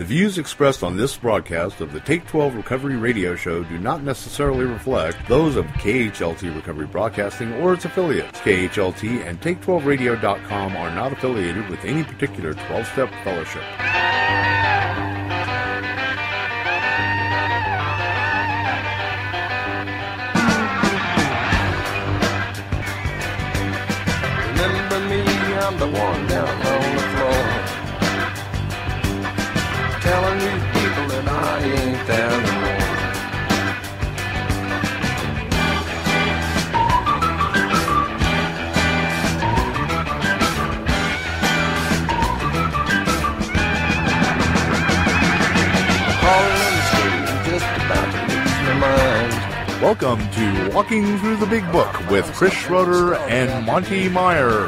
The views expressed on this broadcast of the Take 12 Recovery Radio Show do not necessarily reflect those of KHLT Recovery Broadcasting or its affiliates. KHLT and Take12Radio.com are not affiliated with any particular 12 step fellowship. In the mind. Welcome to Walking Through the Big Book with Chris Schroeder and Monty Meyer.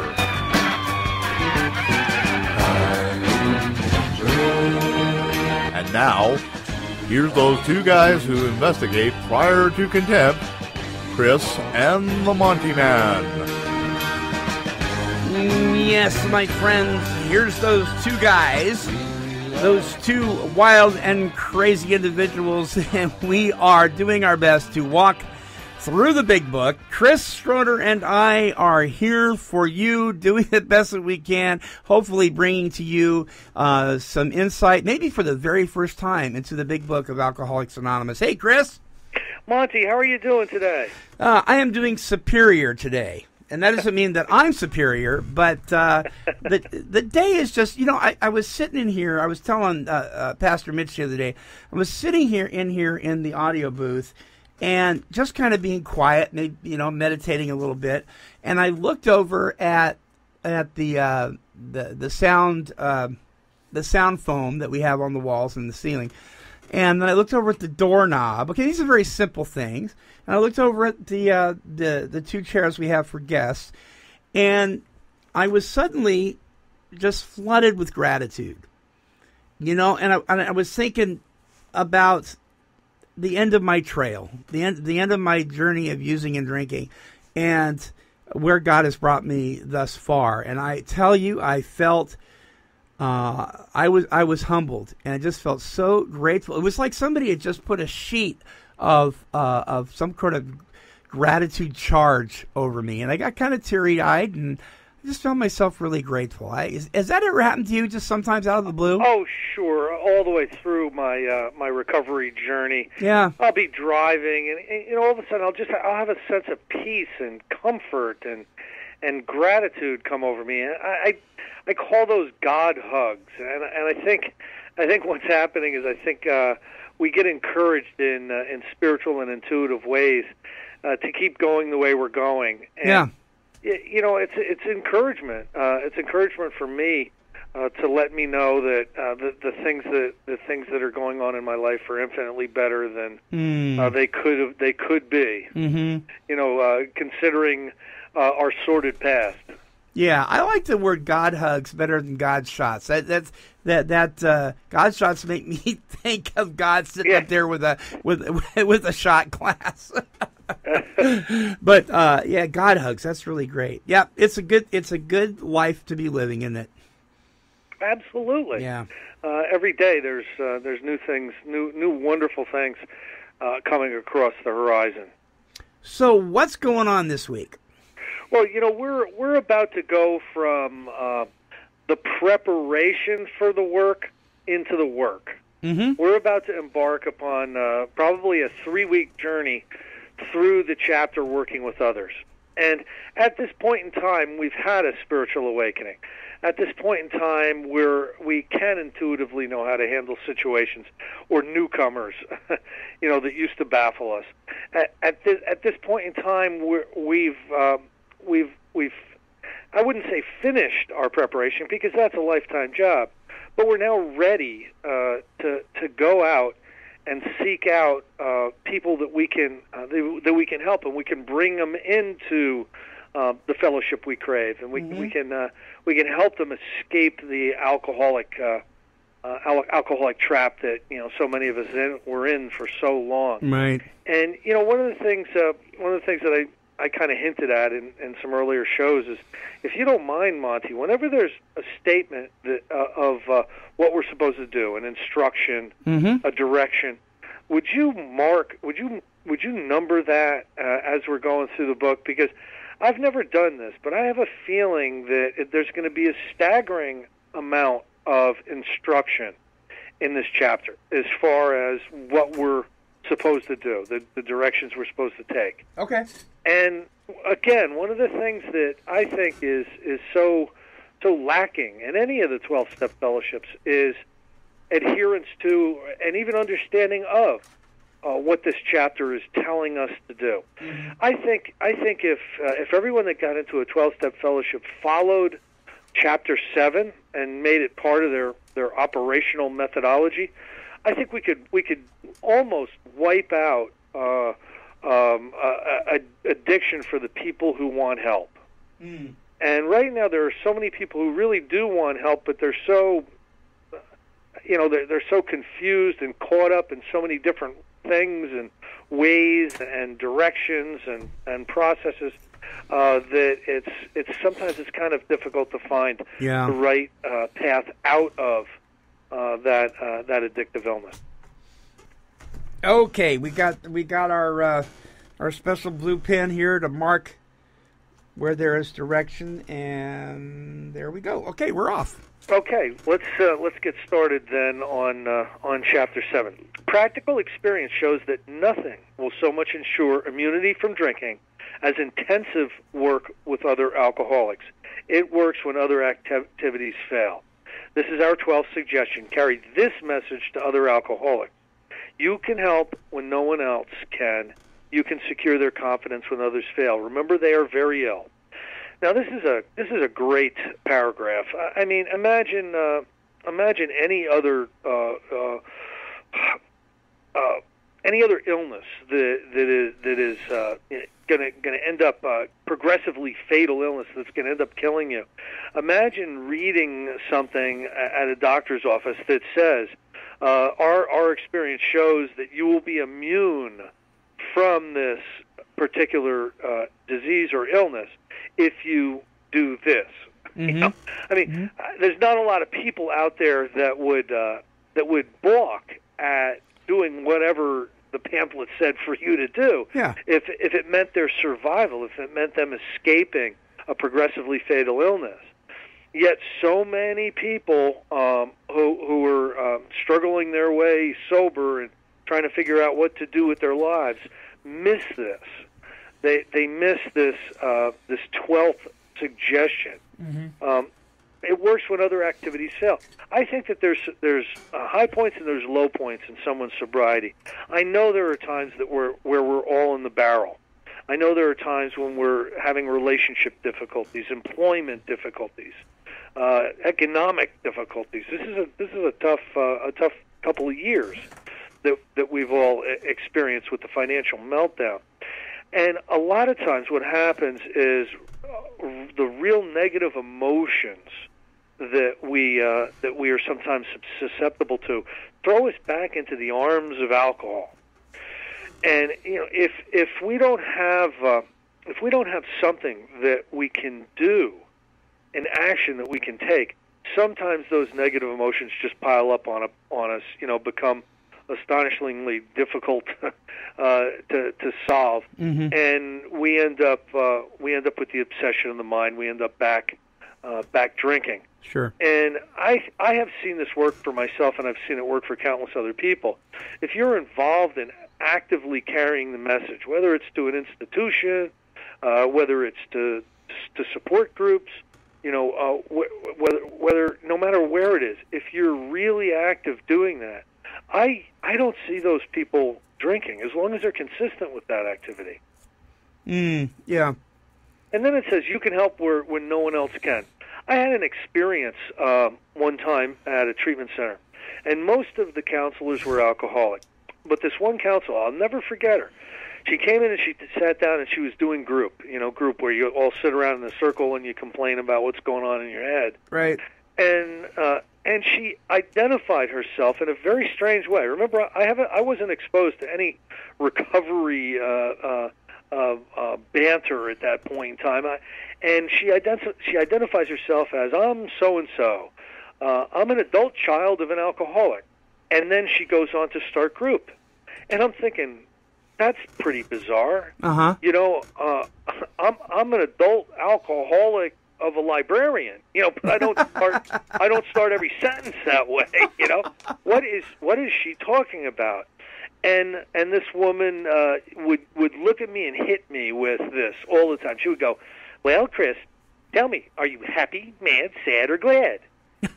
And now, here's those two guys who investigate prior to contempt Chris and the Monty Man. Mm, Yes, my friends, here's those two guys, those two wild and crazy individuals, and we are doing our best to walk through the big book. Chris Schroeder and I are here for you, doing the best that we can, hopefully bringing to you uh, some insight, maybe for the very first time, into the big book of Alcoholics Anonymous. Hey, Chris. Monty, how are you doing today? Uh, I am doing superior today. And that doesn't mean that I'm superior, but uh, the the day is just you know I, I was sitting in here I was telling uh, uh, Pastor Mitch the other day I was sitting here in here in the audio booth and just kind of being quiet maybe you know meditating a little bit and I looked over at at the uh, the the sound uh, the sound foam that we have on the walls and the ceiling and then I looked over at the doorknob. Okay, these are very simple things. And I looked over at the uh, the the two chairs we have for guests, and I was suddenly just flooded with gratitude. You know, and I, and I was thinking about the end of my trail, the end the end of my journey of using and drinking, and where God has brought me thus far. And I tell you, I felt uh, I was I was humbled, and I just felt so grateful. It was like somebody had just put a sheet of uh, of some kind of gratitude charge over me, and I got kind of teary eyed, and I just found myself really grateful. I, is, has that ever happened to you? Just sometimes out of the blue? Oh, sure. All the way through my uh, my recovery journey, Yeah. I'll be driving, and, and you know, all of a sudden, I'll just I'll have a sense of peace and comfort and and gratitude come over me. And I I, I call those God hugs, and and I think I think what's happening is I think uh, we get encouraged in uh, in spiritual and intuitive ways uh, to keep going the way we're going. And, Yeah. You know, it's it's encouragement. Uh, it's encouragement for me uh, to let me know that uh, the the things that the things that are going on in my life are infinitely better than Mm. uh, they could have they could be. Mm-hmm. You know, uh, considering uh, our sordid past. Yeah, I like the word God hugs better than God shots. That that's that that uh, God shots make me think of God sitting Yeah. up there with a with with a shot glass. but uh, yeah, God hugs. That's really great. Yeah, it's a good it's a good life to be living, isn't it? Absolutely. Yeah. Uh, every day there's uh, there's new things, new new wonderful things uh, coming across the horizon. So what's going on this week? Well, you know, we're we're about to go from uh, the preparation for the work into the work. Mm-hmm. We're about to embark upon uh, probably a three-week journey through the chapter working with others. And at this point in time, we've had a spiritual awakening. At this point in time, we're we can intuitively know how to handle situations or newcomers, you know, that used to baffle us. At, at this at this point in time, we're, we've um, we've we've I wouldn't say finished our preparation because that's a lifetime job, but we're now ready uh, to to go out and seek out uh, people that we can uh, that that we can help and we can bring them into uh, the fellowship we crave and we we can uh, we can help them escape the alcoholic uh, uh, al- alcoholic trap that you know so many of us in, were in for so long. Right. And you know, one of the things, uh, one of the things that I I kind of hinted at in, in some earlier shows is, if you don't mind, Monty, whenever there's a statement that, uh, of uh, what we're supposed to do, an instruction, Mm-hmm. a direction, would you mark? Would you would you number that uh, as we're going through the book? Because I've never done this, but I have a feeling that it, there's going to be a staggering amount of instruction in this chapter as far as what we're supposed to do, the, the directions we're supposed to take. Okay. And again, one of the things that I think is is so so lacking in any of the twelve step fellowships is adherence to and even understanding of uh, what this chapter is telling us to do. I think I think if uh, if everyone that got into a twelve step fellowship followed chapter seven and made it part of their their operational methodology, I think we could we could almost wipe out uh, um, a, a, addiction for the people who want help. And right now, there are so many people who really do want help, but they're so, you know, they're they're so confused and caught up in so many different things and ways and directions and and processes uh, that it's it's sometimes it's kind of difficult to find Yeah. the right uh, path out of uh, that uh, that addictive illness. Okay, we got we got our uh, our special blue pen here to mark where there is direction, and there we go. Okay, we're off. Okay, let's uh, let's get started then on uh, on chapter seven. Practical experience shows that nothing will so much ensure immunity from drinking as intensive work with other alcoholics. It works when other acti- activities fail. This is our 12th suggestion. Carry this message to other alcoholics. You can help when no one else can. You can secure their confidence when others fail. Remember, they are very ill. Now, this is a this is a great paragraph. I mean, imagine uh, imagine any other uh, uh, uh, any other illness that that is that is uh, going to going to end up uh, progressively fatal illness that's going to end up killing you. Imagine reading something at a doctor's office that says uh, our our experience shows that you will be immune from this particular uh, disease or illness if you do this. You know? I mean, uh, there's not a lot of people out there that would uh, that would balk at doing whatever the pamphlet said for you to do. Yeah. If if it meant their survival, if it meant them escaping a progressively fatal illness. Yet so many people um, who who are um, struggling their way sober and trying to figure out what to do with their lives miss this. They they miss this uh, this twelfth suggestion. Um, it works when other activities fail. I think that there's there's uh, high points and there's low points in someone's sobriety. I know there are times that we're where we're all in the barrel. I know there are times when we're having relationship difficulties, employment difficulties, uh, economic difficulties. This is a this is a tough uh, a tough couple of years that that we've all experienced with the financial meltdown. And a lot of times, what happens is uh, the real negative emotions that we uh, that we are sometimes susceptible to throw us back into the arms of alcohol. And you know, if if we don't have uh, if we don't have something that we can do, an action that we can take, sometimes those negative emotions just pile up on a, on us. You know, become astonishingly difficult uh, to to solve, and we end up uh, we end up with the obsession of the mind. We end up back uh, back drinking. Sure. And I I have seen this work for myself, and I've seen it work for countless other people. If you're involved in actively carrying the message, whether it's to an institution, uh, whether it's to to support groups, you know, uh, wh- whether whether no matter where it is, if you're really active doing that, I I don't see those people drinking as long as they're consistent with that activity. Mm, yeah. And then it says you can help where when no one else can. I had an experience um, one time at a treatment center, and most of the counselors were alcoholic. But this one counselor, I'll never forget her. She came in and she sat down and she was doing group, you know, group where you all sit around in a circle and you complain about what's going on in your head Right. and uh, and she identified herself in a very strange way. Remember, I haven't, I wasn't exposed to any recovery uh, uh, uh, uh, banter at that point in time. I, and she identi- she identifies herself as I'm so and so. I'm an adult child of an alcoholic, and then she goes on to start group. And I'm thinking, that's pretty bizarre. Uh huh. You know, uh, I'm I'm an adult alcoholic of a librarian. You know, but I don't start I don't start every sentence that way. You know, what is what is she talking about? And and this woman uh, would would look at me and hit me with this all the time. She would go, "Well, Chris, tell me, are you happy, mad, sad, or glad?"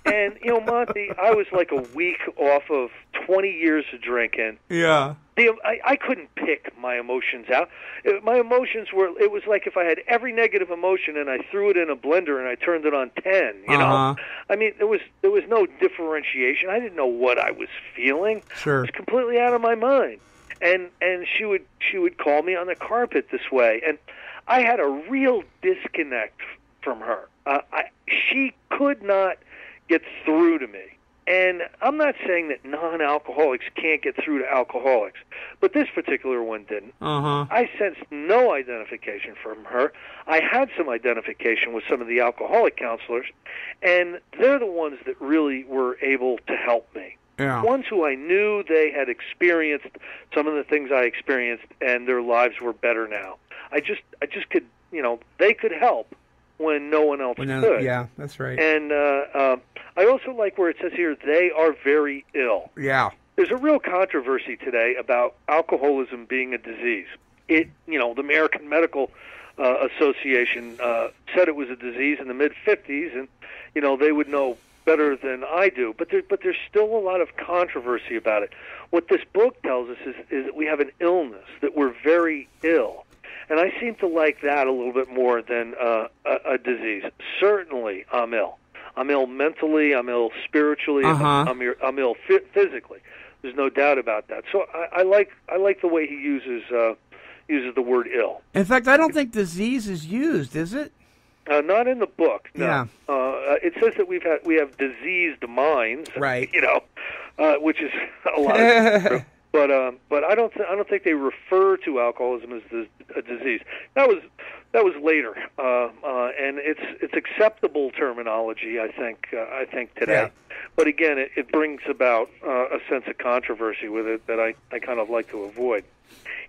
And you know, Monty, I was like a week off of 20 years of drinking. Yeah. The, I, I couldn't pick my emotions out. It, my emotions were. It was like if I had every negative emotion and I threw it in a blender and I turned it on 10. You Uh-huh. know, I mean, there was there was no differentiation. I didn't know what I was feeling. Sure. It was completely out of my mind. And and she would she would call me on the carpet this way, and I had a real disconnect from her. Uh, I, she could not get through to me. And I'm not saying that non-alcoholics can't get through to alcoholics, but this particular one didn't. Uh huh. I sensed no identification from her. I had some identification with some of the alcoholic counselors, and they're the ones that really were able to help me. Yeah. Ones who I knew they had experienced some of the things I experienced, and their lives were better now. I just, I just could, you know, they could help when no one else no, could. yeah, that's right. And uh, uh, I also like where it says here they are very ill. yeah. There's a real controversy today about alcoholism being a disease. It, you know, the American Medical uh, Association uh, said it was a disease in the mid 50s, and you know they would know better than I do. But there, but there's still a lot of controversy about it. What this book tells us is, is that we have an illness, that we're very ill. And I seem to like that a little bit more than uh, a, a disease. Certainly, I'm ill. I'm ill mentally. I'm ill spiritually. Uh-huh. I'm, I'm, I'm ill phy- physically. There's no doubt about that. So I, I like I like the way he uses uh, uses the word ill. In fact, I don't think disease is used, is it? Uh, not in the book. No. Yeah. Uh, it says that we've had we have diseased minds. Right. You know, uh, which is a lot. But um, but I don't th- I don't think they refer to alcoholism as a disease. That was that was later, uh, uh, and it's it's acceptable terminology. I think uh, I think today. Yeah. But again, it, it brings about uh, a sense of controversy with it that I, I kind of like to avoid.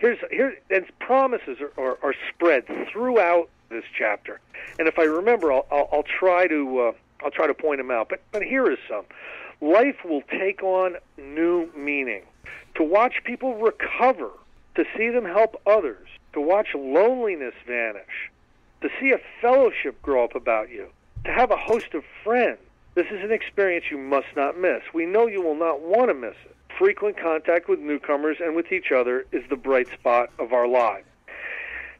Here's here and promises are, are, are spread throughout this chapter, and if I remember, I'll, I'll, I'll try to uh, I'll try to point them out. But but here is some. Life will take on new meaning. To watch people recover, to see them help others, to watch loneliness vanish, to see a fellowship grow up about you, to have a host of friends. This is an experience you must not miss. We know you will not want to miss it. Frequent contact with newcomers and with each other is the bright spot of our lives.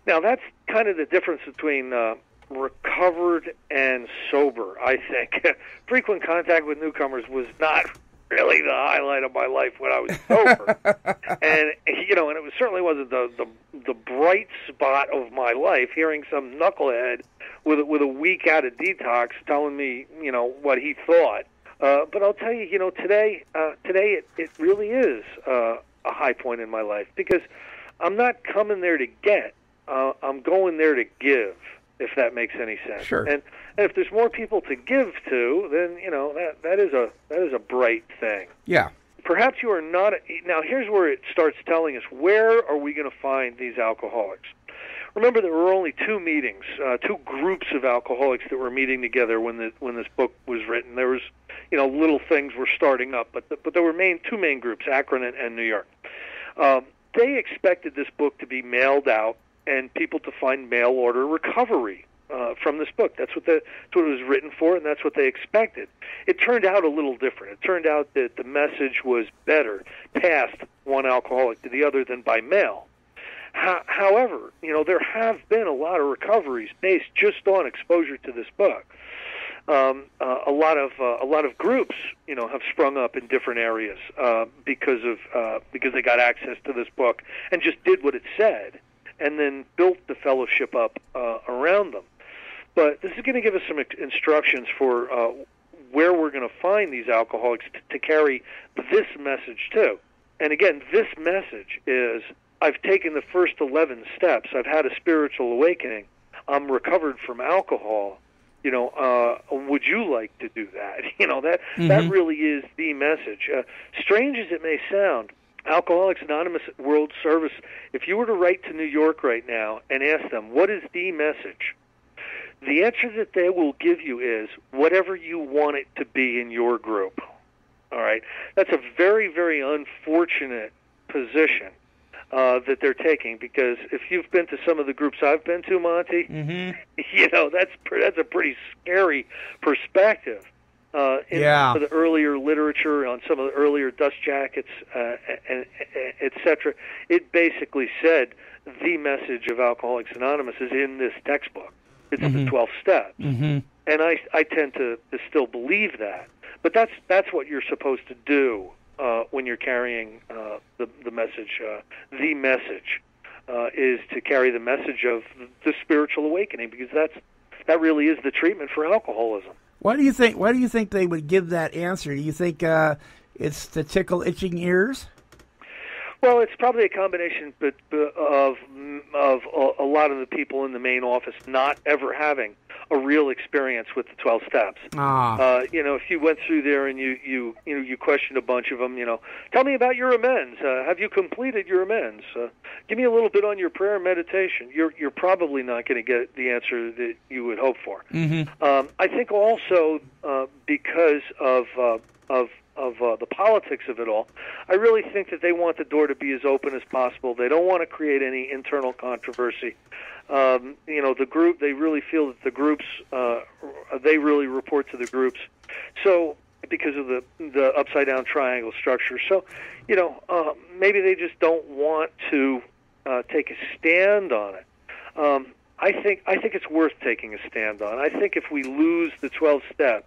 Now, that's kind of the difference between uh, recovered and sober, I think. Frequent contact with newcomers was not really the highlight of my life when I was sober. and you know, and it was certainly wasn't the, the the bright spot of my life hearing some knucklehead with with a week out of detox telling me, you know, what he thought. Uh, but I'll tell you, you know, today uh, today it, it really is uh, a high point in my life because I'm not coming there to get. Uh, I'm going there to give, if that makes any sense. Sure. And, and if there's more people to give to, then you know that that is a that is a bright thing. Yeah. Perhaps you are not. Now here's where it starts telling us where are we going to find these alcoholics. Remember, there were only two meetings, uh, two groups of alcoholics that were meeting together when the when this book was written. There was, you know, little things were starting up, but the, but there were main two main groups, Akron and, and New York. Um, they expected this book to be mailed out and people to find mail order recovery uh, from this book. That's what the that's what it was written for, and that's what they expected. It turned out a little different. It turned out that the message was better passed one alcoholic to the other than by mail. Ho- However, you know there have been a lot of recoveries based just on exposure to this book. Um, uh, a lot of uh, a lot of groups, you know, have sprung up in different areas uh, because of uh, because they got access to this book and just did what it said, and then built the fellowship up uh, around them. But this is going to give us some instructions for uh, where we're going to find these alcoholics t- to carry this message to. And again, this message is I've taken the first 11 steps. I've had a spiritual awakening. I'm recovered from alcohol. You know, uh, would you like to do that? You know, that that really is the message. Uh, strange as it may sound, Alcoholics Anonymous World Service, if you were to write to New York right now and ask them, what is the message? The answer that they will give you is whatever you want it to be in your group. All right? That's a very, very unfortunate position uh, that they're taking because if you've been to some of the groups I've been to, Monty, Mm-hmm. you know that's that's a pretty scary perspective. Uh, in Yeah. some of the earlier literature on some of the earlier dust jackets, uh, and, et cetera, it basically said the message of Alcoholics Anonymous is in this textbook. It's the 12 steps, Mm-hmm. and I I tend to, to still believe that. But that's that's what you're supposed to do uh, when you're carrying uh, the the message. Uh, the message uh, is to carry the message of the spiritual awakening because that's that really is the treatment for alcoholism. Why do you think? Why do you think they would give that answer? Do you think uh, it's to tickle itching ears? Well, it's probably a combination of of a lot of the people in the main office not ever having a real experience with the 12 steps. Ah, Uh, you know, if you went through there and you you you know you questioned a bunch of them, you know, tell me about your amends. Uh, have you completed your amends? Uh, give me a little bit on your prayer and meditation. You're you're probably not going to get the answer that you would hope for. mm-hmm. Um, I think also uh, because of uh, of of uh, the politics of it all, I really think that they want the door to be as open as possible. They don't want to create any internal controversy. Um, you know, the group they really feel that the groups uh, they really report to the groups. So because of the the upside down triangle structure, so you know uh, maybe they just don't want to uh, take a stand on it. Um, I think I think it's worth taking a stand on. I think if we lose the 12 step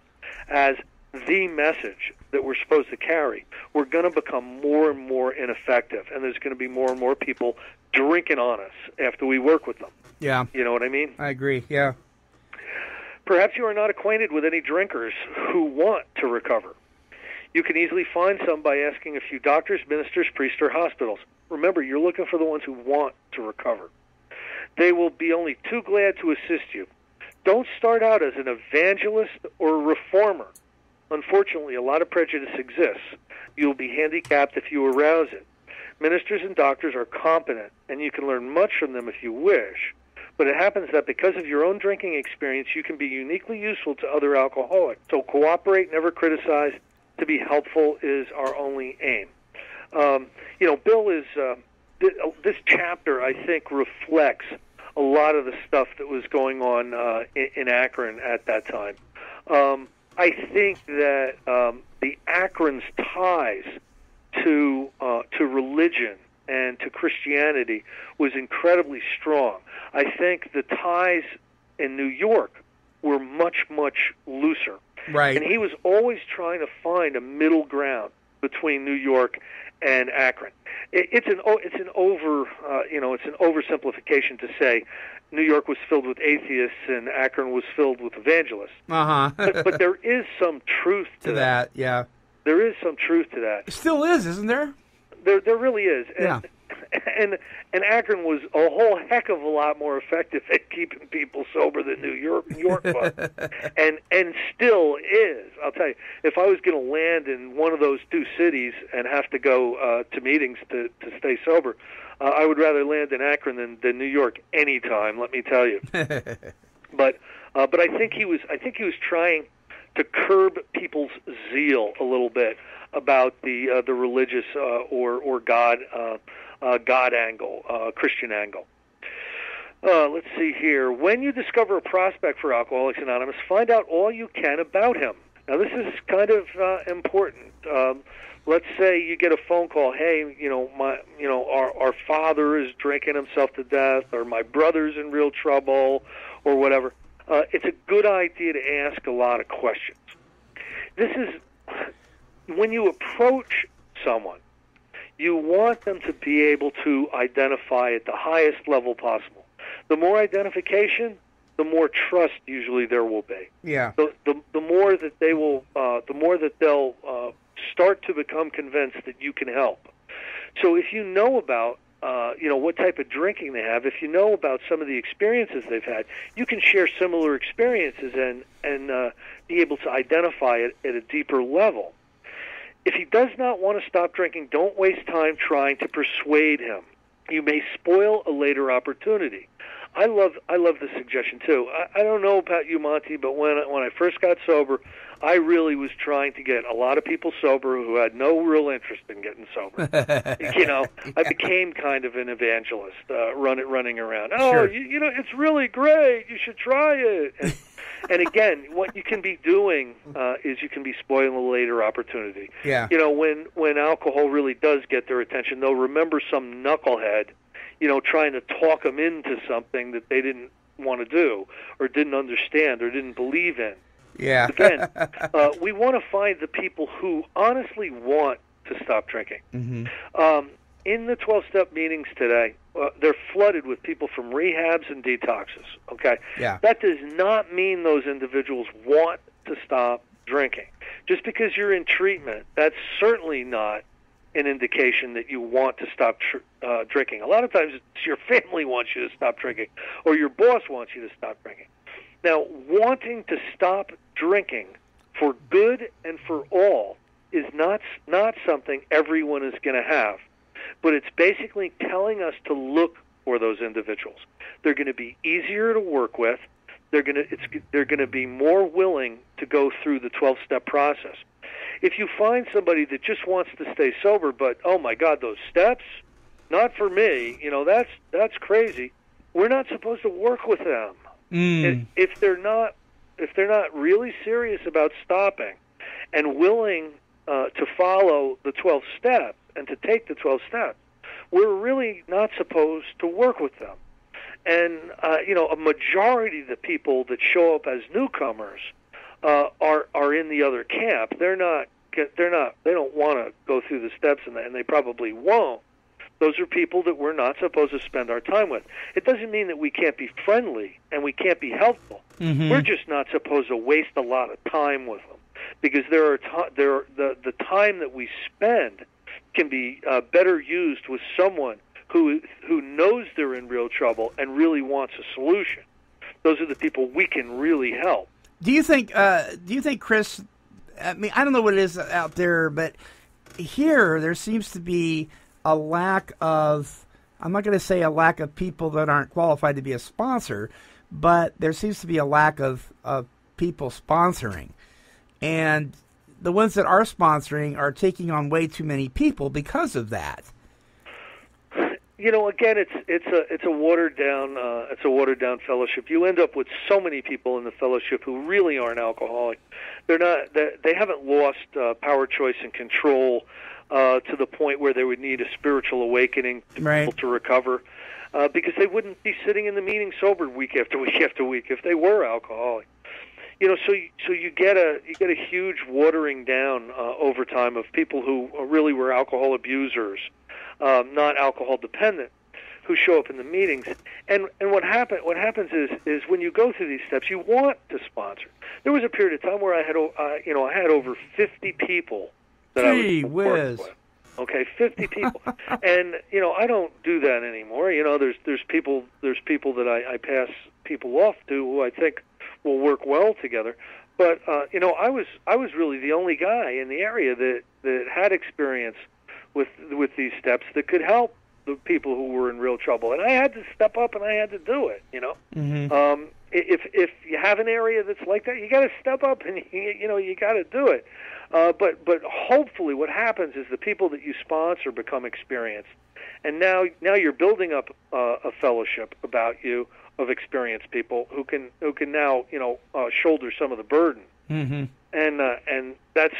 as the message that we're supposed to carry, we're going to become more and more ineffective, and there's going to be more and more people drinking on us after we work with them. yeah, You know what I mean? I agree. Yeah, Perhaps you are not acquainted with any drinkers who want to recover. You can easily find some by asking a few doctors, ministers, priests, or hospitals. Remember, you're looking for the ones who want to recover. They will be only too glad to assist you. Don't start out as an evangelist or a reformer. Unfortunately, a lot of prejudice exists. You'll be handicapped if you arouse it. Ministers and doctors are competent, and you can learn much from them if you wish. But it happens that because of your own drinking experience, you can be uniquely useful to other alcoholics. So cooperate, never criticize. To be helpful is our only aim. Um, you know, Bill is uh, th- this chapter. I think reflects a lot of the stuff that was going on uh, in, in Akron at that time. Um, I think that um, the Akron's ties to uh, to religion and to Christianity was incredibly strong. I think the ties in New York were much much looser, right. and he was always trying to find a middle ground between New York and Akron. It, it's an it's an over uh, you know it's an oversimplification to say New York was filled with atheists and Akron was filled with evangelists. Uh huh. but there is some truth to, to that, yeah, There is some truth to that. it still is, isn't there? There, there really is. And, Yeah. And and Akron was a whole heck of a lot more effective at keeping people sober than New York, New York was, and and still is. I'll tell you, if I was going to land in one of those two cities and have to go uh, to meetings to to stay sober, uh, I would rather land in Akron than than New York any time. Let me tell you. but uh, but I think he was I think he was trying to curb people's zeal a little bit about the uh, the religious uh, or or God uh, uh, God angle, uh, Christian angle. Uh, let's see here. When you discover a prospect for Alcoholics Anonymous, find out all you can about him. Now, this is kind of uh, important. Um, let's say you get a phone call. Hey, you know, my, you know, our our father is drinking himself to death, or my brother's in real trouble, or whatever. Uh, it's a good idea to ask a lot of questions. This is when you approach someone, you want them to be able to identify at the highest level possible. The more identification, the more trust usually there will be. Yeah, The the, the more that they will, uh, the more that they'll uh, start to become convinced that you can help. So if you know about uh, you know what type of drinking they have, if you know about some of the experiences they've had, you can share similar experiences and and uh, be able to identify it at a deeper level. If he does not want to stop drinking, don't waste time trying to persuade him. You may spoil a later opportunity. I love I love the suggestion too. I, I don't know about you, Monty, but when when I first got sober, I really was trying to get a lot of people sober who had no real interest in getting sober. you know, I became kind of an evangelist, uh, run it running around. Oh, Sure. you, you know, it's really great. You should try it. And, and again, what you can be doing uh, is you can be spoiling a later opportunity. Yeah. You know, when when alcohol really does get their attention, they'll remember some knucklehead, you know, trying to talk them into something that they didn't want to do or didn't understand or didn't believe in. Yeah. Again, uh, we want to find the people who honestly want to stop drinking. Mm-hmm. Um, in the 12 step meetings today, uh, they're flooded with people from rehabs and detoxes. Okay? Yeah. That does not mean those individuals want to stop drinking. Just because you're in treatment, that's certainly not an indication that you want to stop tr- uh, drinking. A lot of times it's your family wants you to stop drinking or your boss wants you to stop drinking. Now, wanting to stop drinking for good and for all is not not something everyone is going to have, but it's basically telling us to look for those individuals. They're going to be easier to work with. They're going to it's they're going to be more willing to go through the 12-step process. If you find somebody that just wants to stay sober but oh my god, those steps, not for me, you know, that's that's crazy. We're not supposed to work with them Mm. if they're not if they're not really serious about stopping and willing uh, to follow the 12 steps and to take the 12 steps, we're really not supposed to work with them. And uh, you know, a majority of the people that show up as newcomers uh, are are in the other camp. They're not they're not they don't want to go through the steps and they probably won't. Those are people that we're not supposed to spend our time with. It doesn't mean that we can't be friendly and we can't be helpful. Mhm. We're just not supposed to waste a lot of time with them because there are there are, the the time that we spend can be uh, better used with someone who who knows they're in real trouble and really wants a solution. Those are the people we can really help. Do you think? Uh, do you think, Chris? I mean, I don't know what it is out there, but here there seems to be a lack of. I'm not going to say a lack of people that aren't qualified to be a sponsor, but there seems to be a lack of of people sponsoring, and the ones that are sponsoring are taking on way too many people because of that. you know, again, it's it's a it's a watered down uh, it's a watered down fellowship. You end up with so many people in the fellowship who really aren't alcoholic. They're not they, they haven't lost uh, power, choice, and control uh, to the point where they would need a spiritual awakening to be Right. able to recover. Uh, because they wouldn't be sitting in the meeting sober week after week after week if they were alcoholic. You know, so you, so you get a you get a huge watering down uh, over time of people who really were alcohol abusers, um, not alcohol dependent, who show up in the meetings. And and what happen what happens is is when you go through these steps, you want to sponsor. There was a period of time where I had uh, you know I had over fifty people that Gee I was whiz. with. Okay, fifty people, and you know I don't do that anymore. You know, there's there's people there's people that I, I pass people off to who I think will work well together. But uh, you know, I was I was really the only guy in the area that that had experience with with these steps that could help the people who were in real trouble, and I had to step up and I had to do it. You know, Mm-hmm. um, if if you have an area that's like that, you got to step up and you, you know you got to do it. Uh, but but hopefully, what happens is the people that you sponsor become experienced, and now now you're building up uh, a fellowship about you of experienced people who can who can now you know uh, shoulder some of the burden Mm-hmm. and uh, and that's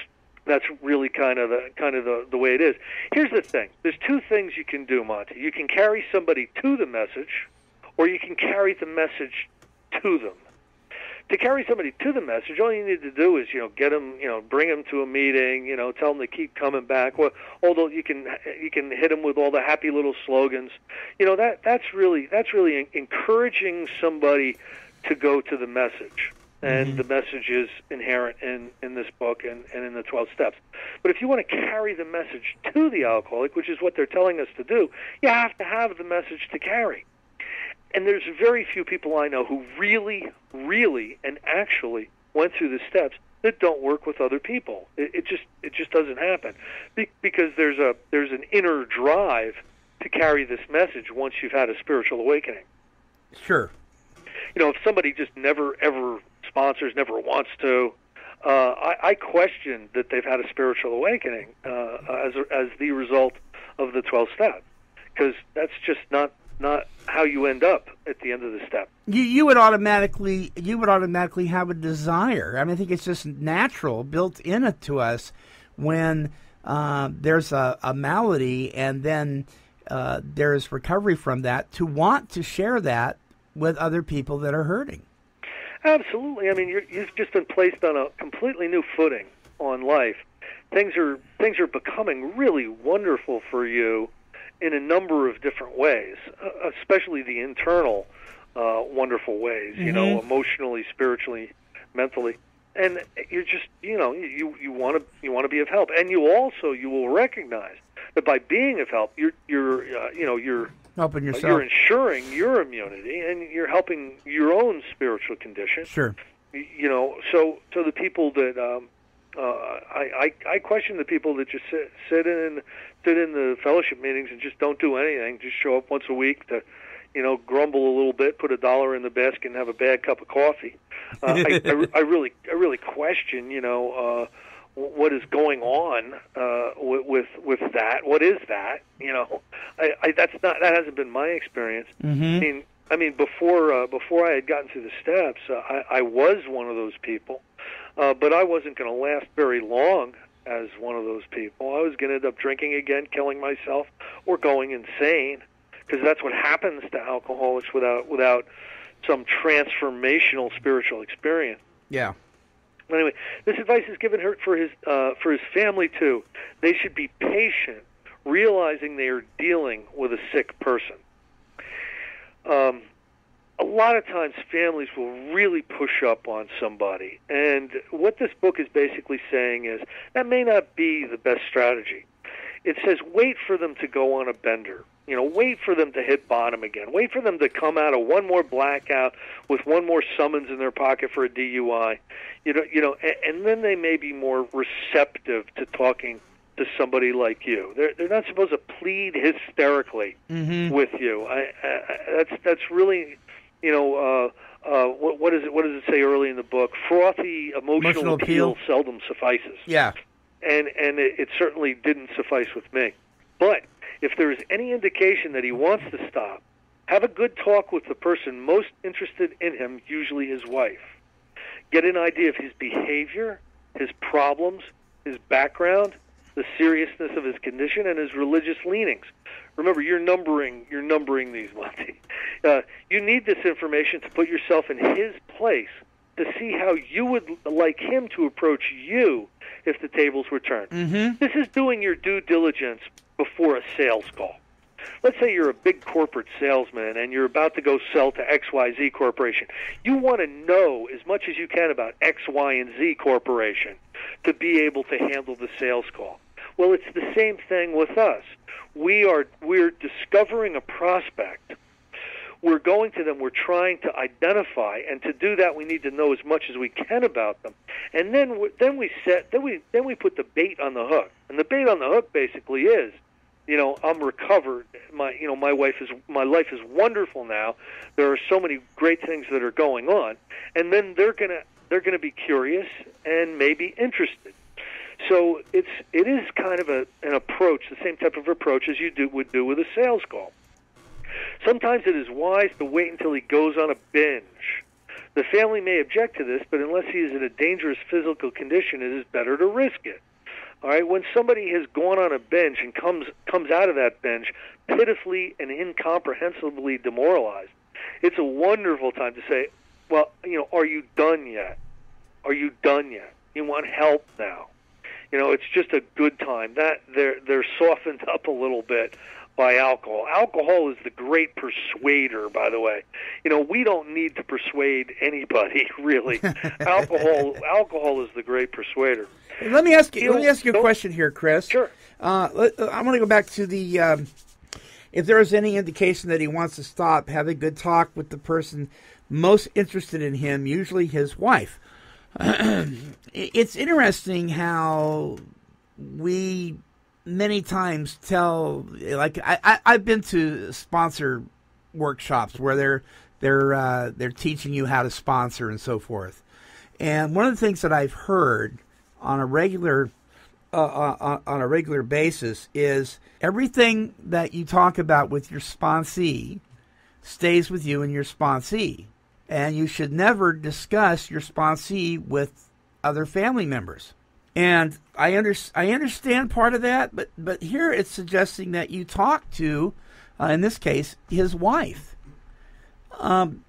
that's really kind of the kind of the, the way it is. Here's the thing: there's two things you can do, Monty. You can carry somebody to the message, or you can carry the message to them. To carry somebody to the message, all you need to do is you know get them, you know, bring them to a meeting, you know, tell them to keep coming back. Well, although you can you can hit them with all the happy little slogans, you know that that's really that's really encouraging somebody to go to the message and mm-hmm. the message is inherent in, in this book and, and in the 12 steps. But if you want to carry the message to the alcoholic, which is what they're telling us to do, you have to have the message to carry. And there's very few people I know who really, really, and actually went through the steps that don't work with other people. It, it just it just doesn't happen Be- because there's a there's an inner drive to carry this message once you've had a spiritual awakening. Sure. You know, if somebody just never ever sponsors, never wants to, uh, I, I question that they've had a spiritual awakening uh, as as the result of the twelve steps, because that's just not not how you end up at the end of the step. You you would automatically you would automatically have a desire. I mean, I think it's just natural, built into to us when uh, there's a, a malady and then uh, there's recovery from that to want to share that with other people that are hurting. Absolutely. I mean, you're, you've just been placed on a completely new footing on life. Things are things are becoming really wonderful for you in a number of different ways, uh, especially the internal uh, wonderful ways. You know, emotionally, spiritually, mentally, and you're just you know you you want to you want to be of help, and you also you will recognize that by being of help, you're you're uh, you know you're Helping uh, yourself. you're ensuring your immunity and you're helping your own spiritual condition sure. You know so so the people that um uh i i i question the people that just sit sit in sit in the fellowship meetings and just don't do anything just show up once a week to you know grumble a little bit put a dollar in the basket and have a bad cup of coffee uh, I, I I really i really question you know uh what is going on uh, with, with that? What is that? You know, I, I that's not that hasn't been my experience. Mm-hmm. I mean, I mean before uh, before I had gotten through the steps, uh, I, I was one of those people, uh, but I wasn't going to last very long as one of those people. I was going to end up drinking again, killing myself, or going insane, because that's what happens to alcoholics without without some transformational spiritual experience. Yeah. Anyway, this advice is given her for his uh, for his family too. They should be patient, realizing they are dealing with a sick person. Um, a lot of times, families will really push up on somebody, and what this book is basically saying is that may not be the best strategy. It says wait for them to go on a bender. You know, wait for them to hit bottom again. Wait for them to come out of one more blackout with one more summons in their pocket for a DUI. You know, you know, and, and then they may be more receptive to talking to somebody like you. They're they're not supposed to plead hysterically Mm-hmm. with you. I, I, I- that's that's really, you know, uh, uh, what, what is it? What does it say early in the book? Frothy emotional, Emotional appeal. appeal seldom suffices Yeah. and and it, it certainly didn't suffice with me. But if there is any indication that he wants to stop, have a good talk with the person most interested in him, usually his wife. Get an idea of his behavior, his problems, his background, the seriousness of his condition, and his religious leanings. Remember, you're numbering you're numbering these, Monty. Uh, you need this information to put yourself in his place to see how you would like him to approach you if the tables were turned. Mm-hmm. This is doing your due diligence before a sales call. Let's say you're a big corporate salesman and you're about to go sell to XYZ Corporation. You want to know as much as you can about X, Y, and Z Corporation to be able to handle the sales call. Well, it's the same thing with us. We are we're discovering a prospect we're going to them we're trying to identify and to do that we need to know as much as we can about them and then then we set then we then we put the bait on the hook and the bait on the hook basically is you know i'm recovered. My you know my wife is my life is wonderful now. There are so many great things that are going on. And then they're going to they're to be curious and maybe interested. So it's it is kind of a an approach the same type of approach as you do would do with a sales call. Sometimes it is wise to wait until he goes on a binge. The family may object to this, but unless he is in a dangerous physical condition, it is better to risk it. All right, when somebody has gone on a bench and comes comes out of that bench pitifully and incomprehensibly demoralized, it's a wonderful time to say, "Well, you know, are you done yet? Are you done yet? You want help now?" You know, it's just a good time. That they're they're softened up a little bit by alcohol. Alcohol is the great persuader, by the way. You know, we don't need to persuade anybody, really. alcohol alcohol is the great persuader. Let me ask you. You Let me ask you a question here, Chris. Sure. Uh, let- I want to go back to the. Um, if there is any indication that he wants to stop, have a good talk with the person most interested in him, usually his wife. it's interesting how we many times tell like I, I I've been to sponsor workshops where they're they're uh, they're teaching you how to sponsor and so forth. And one of the things that I've heard on a regular uh, uh, on a regular basis is everything that you talk about with your sponsee stays with you and your sponsee, and you should never discuss your sponsee with other family members. And I under, I understand part of that, but but here it's suggesting that you talk to, uh, in this case, his wife. Um,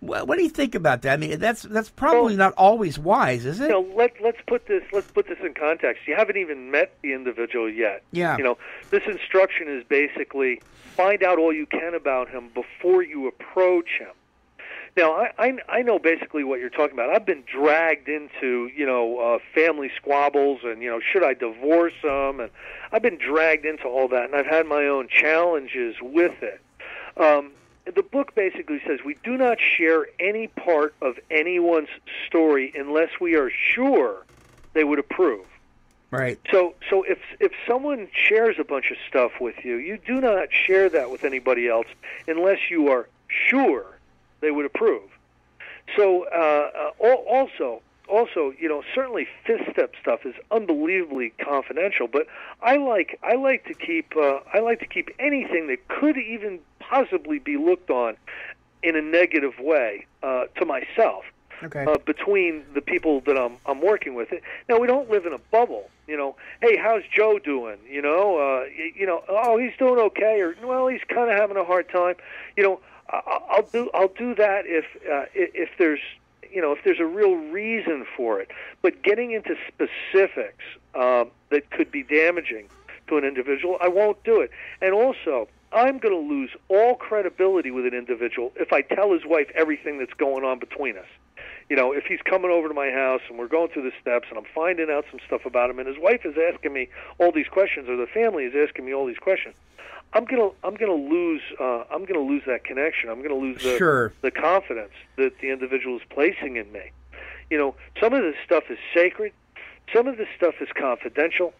what, what do you think about that? I mean, that's that's probably not always wise, is it? You know, let let's put this let's put this in context. You haven't even met the individual yet. Yeah. You know, this instruction is basically find out all you can about him before you approach him. Now, I, I I know basically what you're talking about. I've been dragged into you know uh, family squabbles and you know should I divorce them, and I've been dragged into all that and I've had my own challenges with it. Um, the book basically says we do not share any part of anyone's story unless we are sure they would approve. Right. So, so if if someone shares a bunch of stuff with you, you do not share that with anybody else unless you are sure they would approve. So, uh, uh, also, also, you know, certainly fifth step stuff is unbelievably confidential. But I like I like to keep uh, I like to keep anything that could even possibly be looked on in a negative way uh, to myself Okay. uh, between the people that I'm I'm working with. Now we don't live in a bubble. You know, hey, how's Joe doing? You know, uh, y- you know, oh, he's doing okay, or well, he's kind of having a hard time. You know, I'll do I'll do that if uh, if there's you know if there's a real reason for it. But getting into specifics um, that could be damaging to an individual, I won't do it. And also, I'm going to lose all credibility with an individual if I tell his wife everything that's going on between us. You know, if he's coming over to my house and we're going through the steps and I'm finding out some stuff about him and his wife is asking me all these questions or the family is asking me all these questions, I'm gonna I'm gonna lose uh, I'm gonna lose that connection. I'm gonna lose the Sure. the confidence that the individual is placing in me. You know, some of this stuff is sacred, some of this stuff is confidential,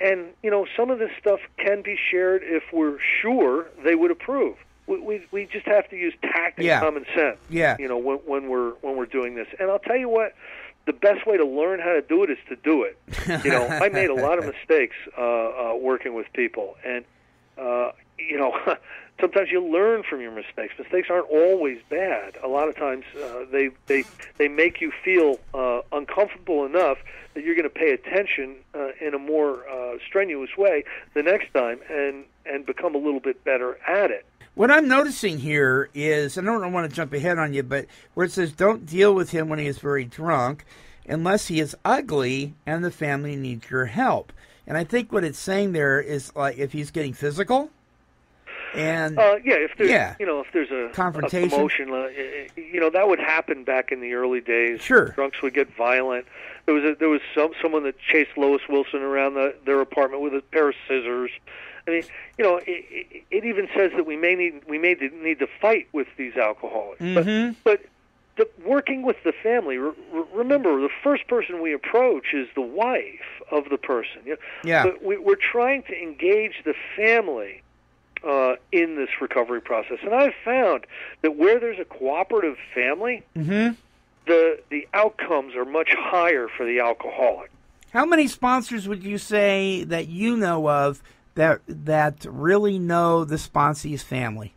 and you know, some of this stuff can be shared if we're sure they would approve. We we, we just have to use tact and Yeah. common sense. Yeah. You know, when when we're when we're doing this, and I'll tell you what. The best way to learn how to do it is to do it. You know, I made a lot of mistakes uh, uh, working with people, and uh, you know, sometimes you learn from your mistakes. Mistakes aren't always bad. A lot of times uh, they they they make you feel uh, uncomfortable enough that you're going to pay attention uh, in a more uh, strenuous way the next time, and and become a little bit better at it. What I'm noticing here is, I don't want to jump ahead on you, but where it says don't deal with him when he is very drunk unless he is ugly and the family needs your help. And I think what it's saying there is like if he's getting physical and Uh, yeah, if there's Yeah. you know if there's a, Confrontation. a commotion, uh, you know that would happen back in the early days. Sure. drunks would get violent. There was a, there was some someone that chased Lois Wilson around the, their apartment with a pair of scissors. I mean, you know, it, it, it even says that we may need we may need to fight with these alcoholics. Mhm. But, but the, working with the family, re, re- remember the first person we approach is the wife of the person. You know? Yeah. But we, we're trying to engage the family uh, in this recovery process, and I've found that where there's a cooperative family, Mhm. the the outcomes are much higher for the alcoholic. how many sponsors would you say that you know of that that really know the sponsee's family?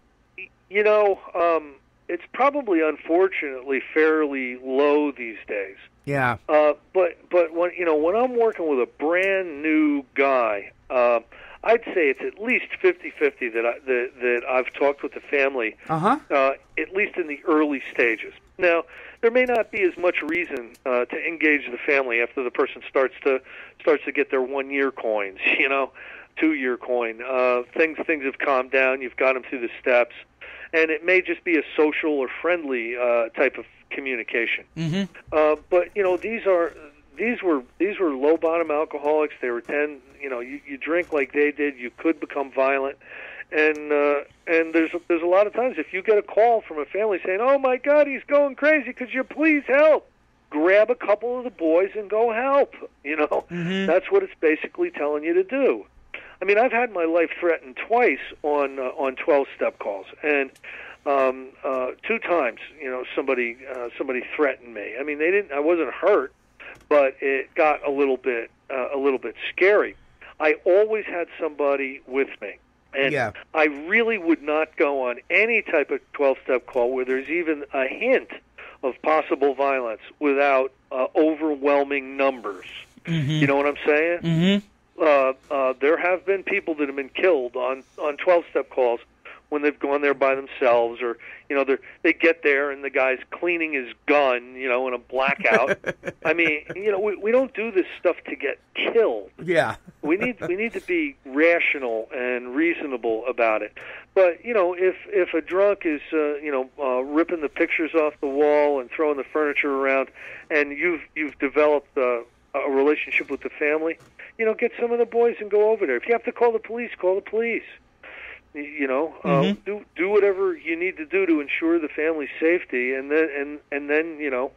You know, um, it's probably unfortunately fairly low these days. Yeah. Uh, but but when you know when I'm working with a brand new guy, uh, I'd say it's at least 50-50 that I, that that I've talked with the family, Uh-huh. uh, at least in the early stages. Now there may not be as much reason uh, to engage the family after the person starts to starts to get their one year coins, you know, two-year coin. Uh, things things have calmed down. You've got them through the steps, and it may just be a social or friendly uh, type of communication. Mm-hmm. Uh, but you know, these are these were these were low bottom alcoholics. They were ten. You know, you, you drink like they did, you could become violent. And uh, and there's there's a lot of times if you get a call from a family saying, "Oh my God, he's going crazy. Could you please help?" Grab a couple of the boys and go help. You know, Mhm. that's what it's basically telling you to do. I mean, I've had my life threatened twice on uh, on 12 step calls, and um, uh, two times, you know, somebody uh, somebody threatened me. I mean, they didn't. I wasn't hurt, but it got a little bit uh, a little bit scary. I always had somebody with me, and Yeah. I really would not go on any type of 12 step call where there's even a hint of possible violence without uh, overwhelming numbers. You know what I'm saying? Mm-hmm. Uh, uh, there have been people that have been killed on on 12 step calls when they've gone there by themselves or you know they they get there and the guy's cleaning his gun you know in a blackout i mean you know we we don't do this stuff to get killed Yeah. we need we need to be rational and reasonable about it. But you know, if if a drunk is uh, you know uh, ripping the pictures off the wall and throwing the furniture around, and you've you've developed uh, a relationship with the family, you know, get some of the boys and go over there. If you have to call the police, call the police. You know, uh, do do whatever you need to do to ensure the family's safety, and then and and then you know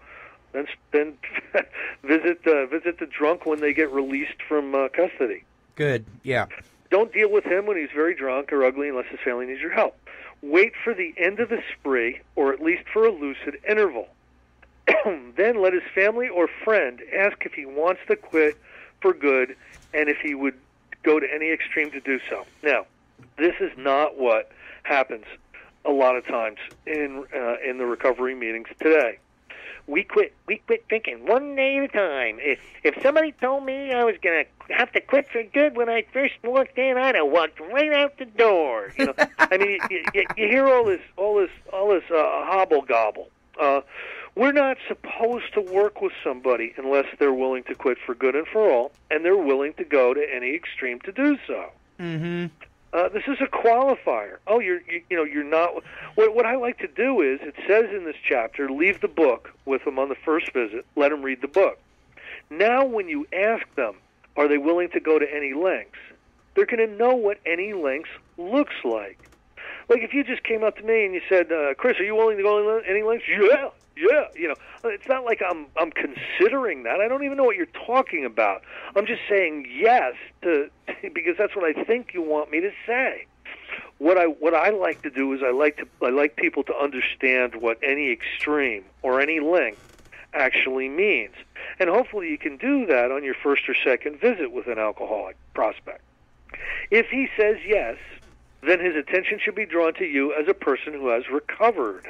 then then visit uh, visit the drunk when they get released from uh, custody. Good. Yeah. Don't deal with him when he's very drunk or ugly unless his family needs your help. Wait for the end of the spree, or at least for a lucid interval. then let his family or friend ask if he wants to quit for good and if he would go to any extreme to do so. Now, this is not what happens a lot of times in uh, in the recovery meetings today. We quit. We quit drinking one day at a time. If if somebody told me I was gonna have to quit for good when I first walked in, I'd have walked right out the door. You know, I mean, you, you, you hear all this, all this, all this uh, hobble gobble. Uh, we're not supposed to work with somebody unless they're willing to quit for good and for all, and they're willing to go to any extreme to do so. Mm-hmm. Uh, this is a qualifier. Oh, you're you, you know you're not. What what I like to do is it says in this chapter, leave the book with them on the first visit. Let them read the book. Now, when you ask them, are they willing to go to any lengths? They're going to know what any lengths looks like. Like if you just came up to me and you said, uh, "Chris, are you willing to go any lengths?" Yeah, yeah. You know, it's not like I'm I'm considering that. I don't even know what you're talking about. I'm just saying yes to because that's what I think you want me to say. What I what I like to do is I like to I like people to understand what any extreme or any length actually means. And hopefully you can do that on your first or second visit with an alcoholic prospect. If he says yes, then his attention should be drawn to you as a person who has recovered.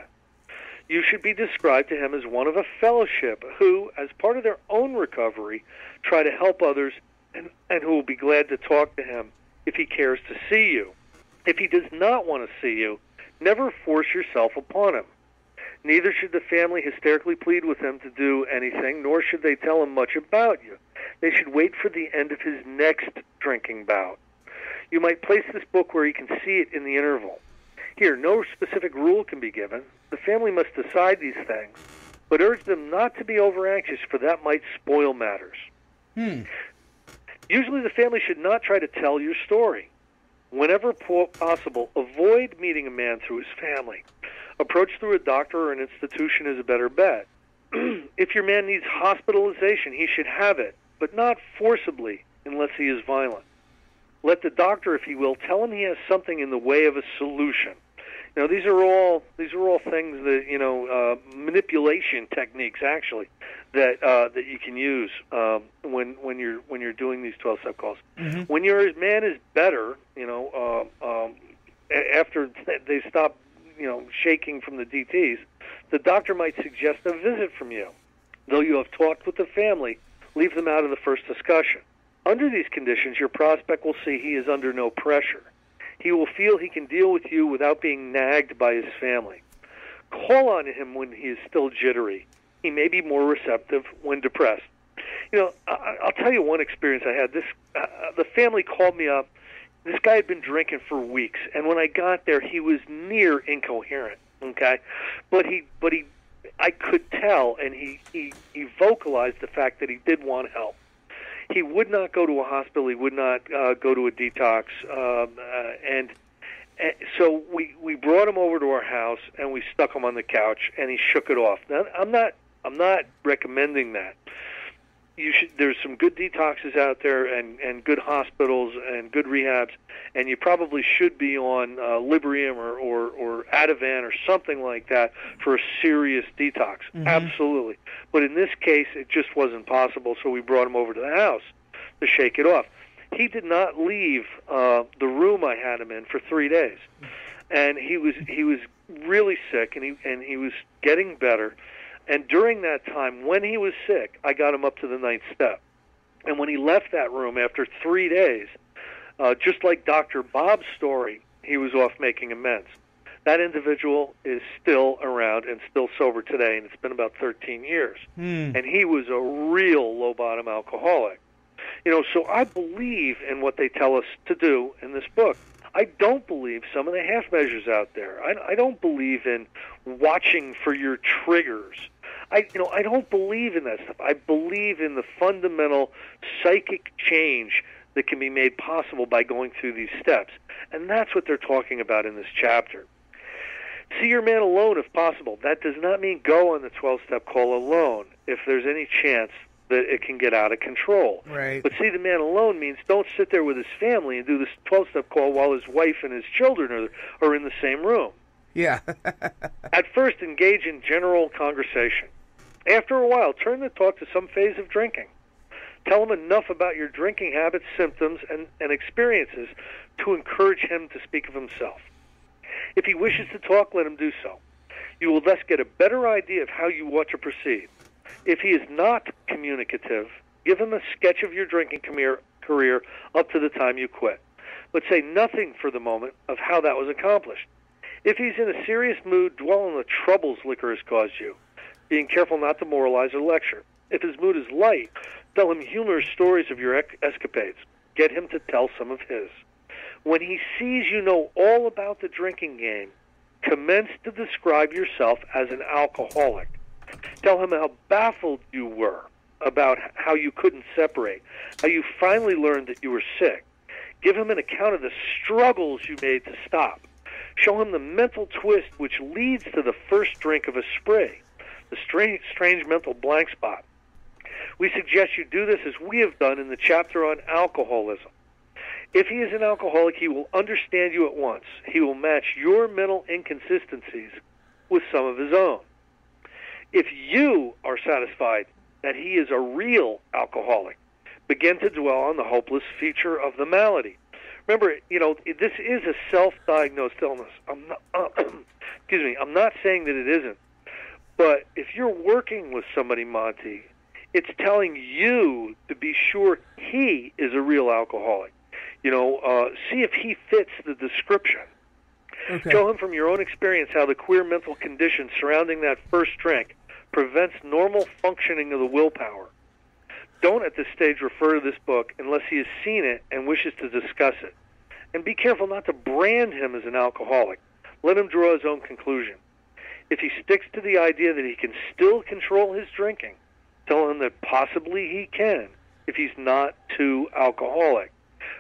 You should be described to him as one of a fellowship who, as part of their own recovery, try to help others and, and who will be glad to talk to him if he cares to see you. If he does not want to see you, never force yourself upon him. Neither should the family hysterically plead with him to do anything, nor should they tell him much about you. They should wait for the end of his next drinking bout. You might place this book where he can see it in the interval. Here, no specific rule can be given. The family must decide these things, but urge them not to be over anxious, for that might spoil matters. Hmm. Usually, the family should not try to tell your story. Whenever possible, avoid meeting a man through his family. Approach through a doctor or an institution is a better bet. if your man needs hospitalization, he should have it, but not forcibly unless he is violent. Let the doctor, if he will, tell him he has something in the way of a solution. Know, these are all these are all things that you know uh, manipulation techniques actually that uh, that you can use um, when when you're when you're doing these twelve step calls. When your man is better, you know, uh, um, after they stop, you know, shaking from the DTS, the doctor might suggest a visit from you. Though you have talked with the family, leave them out of the first discussion. Under these conditions, your prospect will see he is under no pressure. He will feel he can deal with you without being nagged by his family. Call on him when he is still jittery. He may be more receptive when depressed. You know, I- I'll tell you one experience I had. This uh, the family called me up. This guy had been drinking for weeks, and when I got there, he was near incoherent. Okay, but he, but he, I could tell, and he, he, he vocalized the fact that he did want help. He would not go to a hospital. He would not uh, go to a detox, um, uh, and, and so we we brought him over to our house, and we stuck him on the couch, and he shook it off. Now, I'm not I'm not recommending that you should there's some good detoxes out there and and good hospitals and good rehabs and you probably should be on uh, Librium or, or or Ativan or something like that for a serious detox. Mhm. absolutely. But in this case it just wasn't possible so we brought him over to the house to shake it off. He did not leave uh the room I had him in for 3 days. And he was he was really sick and he and he was getting better and during that time, when he was sick, I got him up to the ninth step. And when he left that room after three days, uh, just like Dr. Bob's story, he was off making amends. That individual is still around and still sober today, and it's been about 13 years. Hmm. And he was a real low bottom alcoholic. You know, so I believe in what they tell us to do in this book. I don't believe some of the half measures out there. I, I don't believe in watching for your triggers. I you know I don't believe in that stuff. I believe in the fundamental psychic change that can be made possible by going through these steps, and that's what they're talking about in this chapter. See your man alone if possible. That does not mean go on the 12 step call alone if there's any chance that it can get out of control. Right. But see the man alone means don't sit there with his family and do this 12 step call while his wife and his children are, are in the same room. Yeah. At first, engage in general conversation. After a while, turn the talk to some phase of drinking. Tell him enough about your drinking habits, symptoms, and, and experiences to encourage him to speak of himself. If he wishes to talk, let him do so. You will thus get a better idea of how you ought to proceed. If he is not communicative, give him a sketch of your drinking career, up to the time you quit. But say nothing for the moment of how that was accomplished. If he's in a serious mood, dwell on the troubles liquor has caused you, being careful not to moralize or lecture. If his mood is light, tell him humorous stories of your escapades. Get him to tell some of his. When he sees you know all about the drinking game, commence to describe yourself as an alcoholic. Tell him how baffled you were about how you couldn't separate, how you finally learned that you were sick. Give him an account of the struggles you made to stop. Show him the mental twist which leads to the first drink of a spree, the strange, strange mental blank spot. We suggest you do this as we have done in the chapter on alcoholism. If he is an alcoholic, he will understand you at once. He will match your mental inconsistencies with some of his own. If you are satisfied that he is a real alcoholic, begin to dwell on the hopeless feature of the malady. Remember, you know, this is a self-diagnosed illness. I'm not, excuse me. I'm not saying that it isn't, but if you're working with somebody, Monty, it's telling you to be sure he is a real alcoholic. You know, uh, see if he fits the description. Okay. Show him from your own experience how the queer mental condition surrounding that first drink prevents normal functioning of the willpower. Don't at this stage refer to this book unless he has seen it and wishes to discuss it. And be careful not to brand him as an alcoholic. Let him draw his own conclusion. If he sticks to the idea that he can still control his drinking, tell him that possibly he can if he's not too alcoholic.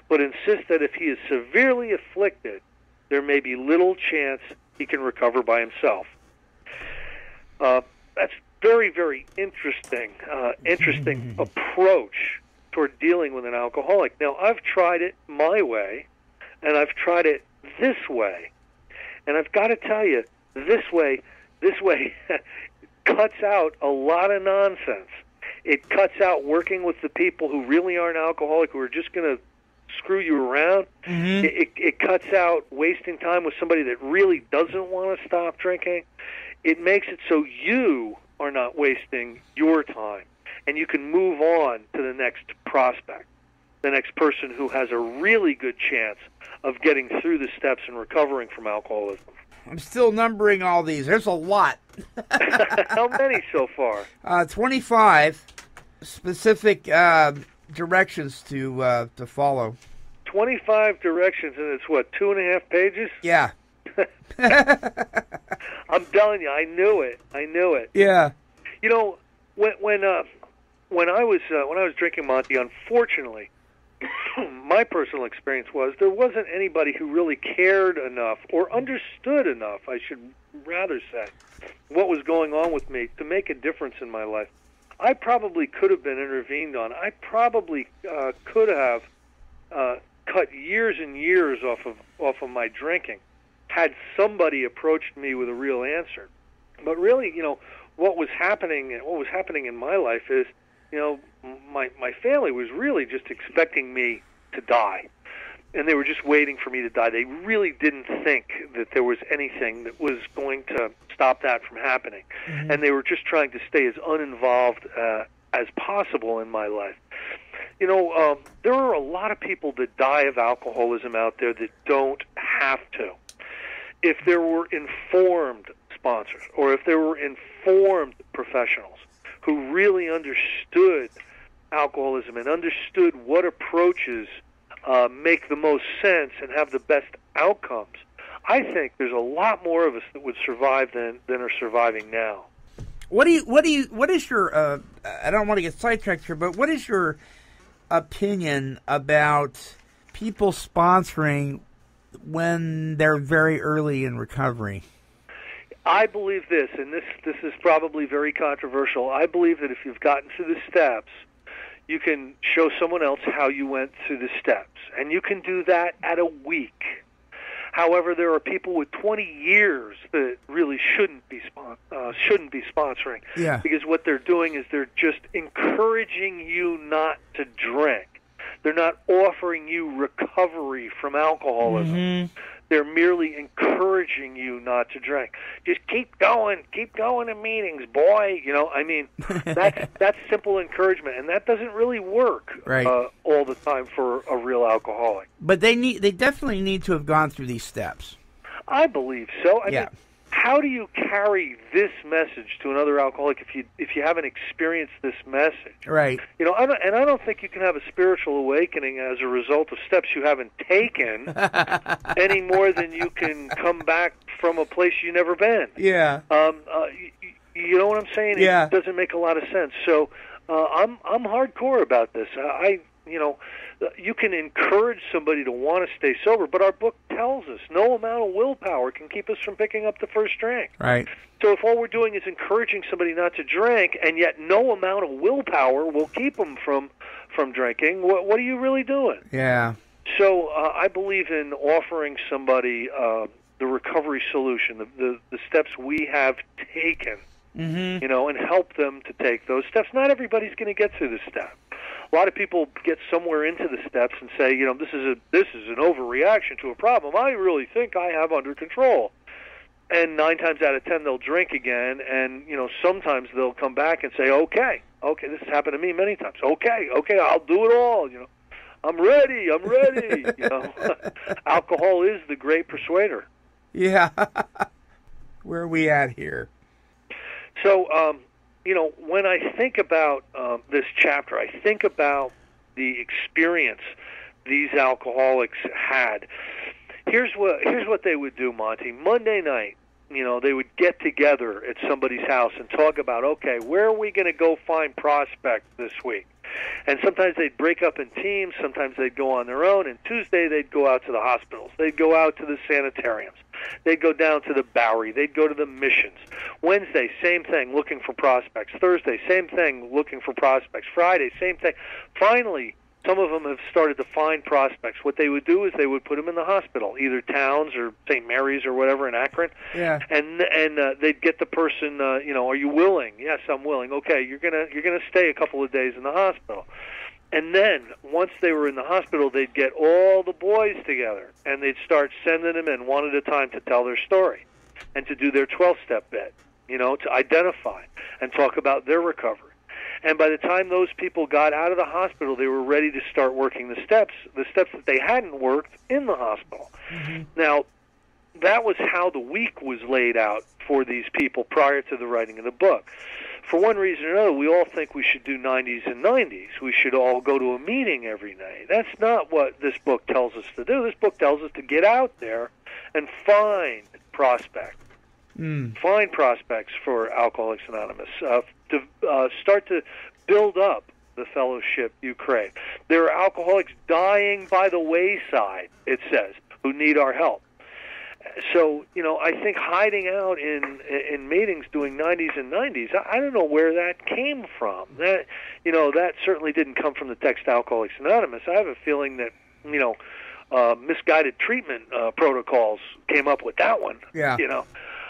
But insist that if he is severely afflicted, there may be little chance he can recover by himself. Uh, that's very, very interesting, uh, interesting approach toward dealing with an alcoholic. Now, I've tried it my way, and I've tried it this way, and I've got to tell you, this way, this way cuts out a lot of nonsense. It cuts out working with the people who really aren't alcoholic, who are just going to screw you around. Mhm. It, it, it cuts out wasting time with somebody that really doesn't want to stop drinking. It makes it so you are not wasting your time, and you can move on to the next prospect, the next person who has a really good chance of getting through the steps and recovering from alcoholism. I'm still numbering all these. There's a lot. How many so far? Uh, 25 specific uh, directions to uh, to follow. 25 directions, and it's what two and a half pages. Yeah. I'm telling you, I knew it. I knew it. Yeah. You know, when when uh, when I was uh, when I was drinking Monty, unfortunately, my personal experience was there wasn't anybody who really cared enough or understood enough. I should rather say what was going on with me to make a difference in my life. I probably could have been intervened on. I probably uh, could have uh, cut years and years off of off of my drinking had somebody approached me with a real answer. But really, you know, what was happening what was happening in my life is, you know, my my family was really just expecting me to die. And they were just waiting for me to die. They really didn't think that there was anything that was going to stop that from happening. And they were just trying to stay as uninvolved uh, as possible in my life. You know, um, there are a lot of people that die of alcoholism out there that don't have to. If there were informed sponsors or if there were informed professionals who really understood alcoholism and understood what approaches uh, make the most sense and have the best outcomes, I think there's a lot more of us that would survive than than are surviving now. What do you? What do you? What is your? Uh, I don't want to get sidetracked here, but what is your opinion about people sponsoring when they're very early in recovery? I believe this, and this this is probably very controversial. I believe that if you've gotten through the steps, you can show someone else how you went through the steps, and you can do that at a week. However, there are people with 20 years that really shouldn't be spon- uh, shouldn't be sponsoring Yeah. because what they're doing is they're just encouraging you not to drink. They're not offering you recovery from alcoholism. They're merely encouraging you not to drink. Just keep going, keep going to meetings, boy. You know, I mean, that's that's simple encouragement, and that doesn't really work Right. uh, all the time for a real alcoholic. But they need. They definitely need to have gone through these steps. I believe so. I Yeah. mean, how do you carry this message to another alcoholic if you if you haven't experienced this message? Right. You know, I don't, and I don't think you can have a spiritual awakening as a result of steps you haven't taken any more than you can come back from a place you've never been. Yeah. Um, uh, you, you know what I'm saying? Yeah. It doesn't make a lot of sense. So uh, I'm I'm hardcore about this. I you know you can encourage somebody to want to stay sober, but our book tells us no amount of willpower can keep us from picking up the first drink. Right. So if all we're doing is encouraging somebody not to drink, and yet no amount of willpower will keep them from from drinking, what what are you really doing? Yeah. So uh, I believe in offering somebody uh, the recovery solution, the, the the steps we have taken, Mm-hmm. you know, and help them to take those steps. Not everybody's going to get through the step. A lot of people get somewhere into the steps and say, you know, this is a this is an overreaction to a problem. I really think I have under control. And nine times out of ten, they'll drink again, and you know, sometimes they'll come back and say, okay, okay, this has happened to me many times. Okay, okay, I'll do it all. You know, I'm ready. I'm ready. you know, alcohol is the great persuader. Yeah. Where are we at here? So, um, you know, when I think about um, this chapter, I think about the experience these alcoholics had. Here's what here's what they would do, Monty. Monday night, you know, they would get together at somebody's house and talk about, okay, where are we going to go find prospects this week? And sometimes they'd break up in teams. Sometimes they'd go on their own. And Tuesday they'd go out to the hospitals. They'd go out to the sanitariums. They'd go down to the Bowery. They'd go to the missions. Wednesday, same thing, looking for prospects. Thursday, same thing, looking for prospects. Friday, same thing. Finally, some of them have started to find prospects. What they would do is they would put them in the hospital, either Towns or St. Mary's or whatever in Akron, Yeah. and and uh, they'd get the person, uh, you know, are you willing? Yes, I'm willing. Okay, you're gonna you're gonna stay a couple of days in the hospital. And then once they were in the hospital, they'd get all the boys together and they'd start sending them in one at a time to tell their story and to do their 12 step bit, you know, to identify and talk about their recovery. And by the time those people got out of the hospital, they were ready to start working the steps, the steps that they hadn't worked in the hospital. Mm-hmm. Now, that was how the week was laid out for these people prior to the writing of the book. For one reason or another, we all think we should do 90s and 90s. We should all go to a meeting every night. That's not what this book tells us to do. This book tells us to get out there and find prospects. Mm. Find prospects for Alcoholics Anonymous. Uh, to uh, start to build up the fellowship you crave. There are alcoholics dying by the wayside, it says, who need our help so you know, I think hiding out in in meetings doing 90s and 90s, I, I don't know where that came from. That you know, that certainly didn't come from the text Alcoholics Anonymous. I have a feeling that you know, uh, misguided treatment uh, protocols came up with that one. Yeah. You know,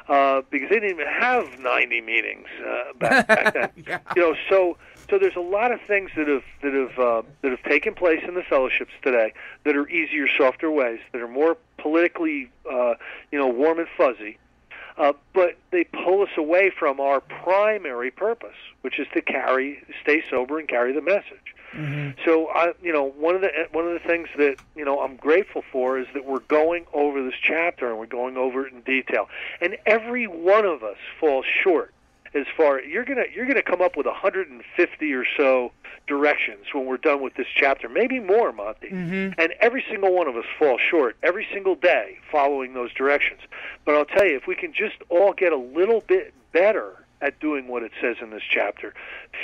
uh, because they didn't even have 90 meetings uh, back, back then. yeah. You know, so so there's a lot of things that have that have uh, that have taken place in the fellowships today that are easier, softer ways that are more politically, uh, you know, warm and fuzzy. Uh, but they pull us away from our primary purpose, which is to carry, stay sober, and carry the message. Mm-hmm. So, I, you know, one of the one of the things that you know I'm grateful for is that we're going over this chapter and we're going over it in detail, and every one of us falls short as far you're gonna you're gonna come up with 150 or so directions when we're done with this chapter, maybe more, Monty. Mm-hmm. And every single one of us falls short every single day following those directions. But I'll tell you, if we can just all get a little bit better at doing what it says in this chapter,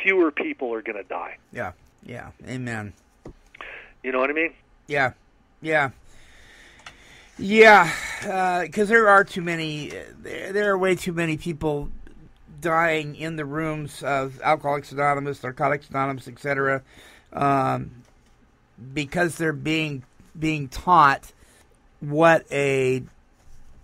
fewer people are going to die. Yeah. Yeah. Amen. You know what I mean? Yeah. Yeah. Yeah, because uh, there are too many. There, there are way too many people dying in the rooms of Alcoholics Anonymous, Narcotics Anonymous, etc., um, because they're being being taught what a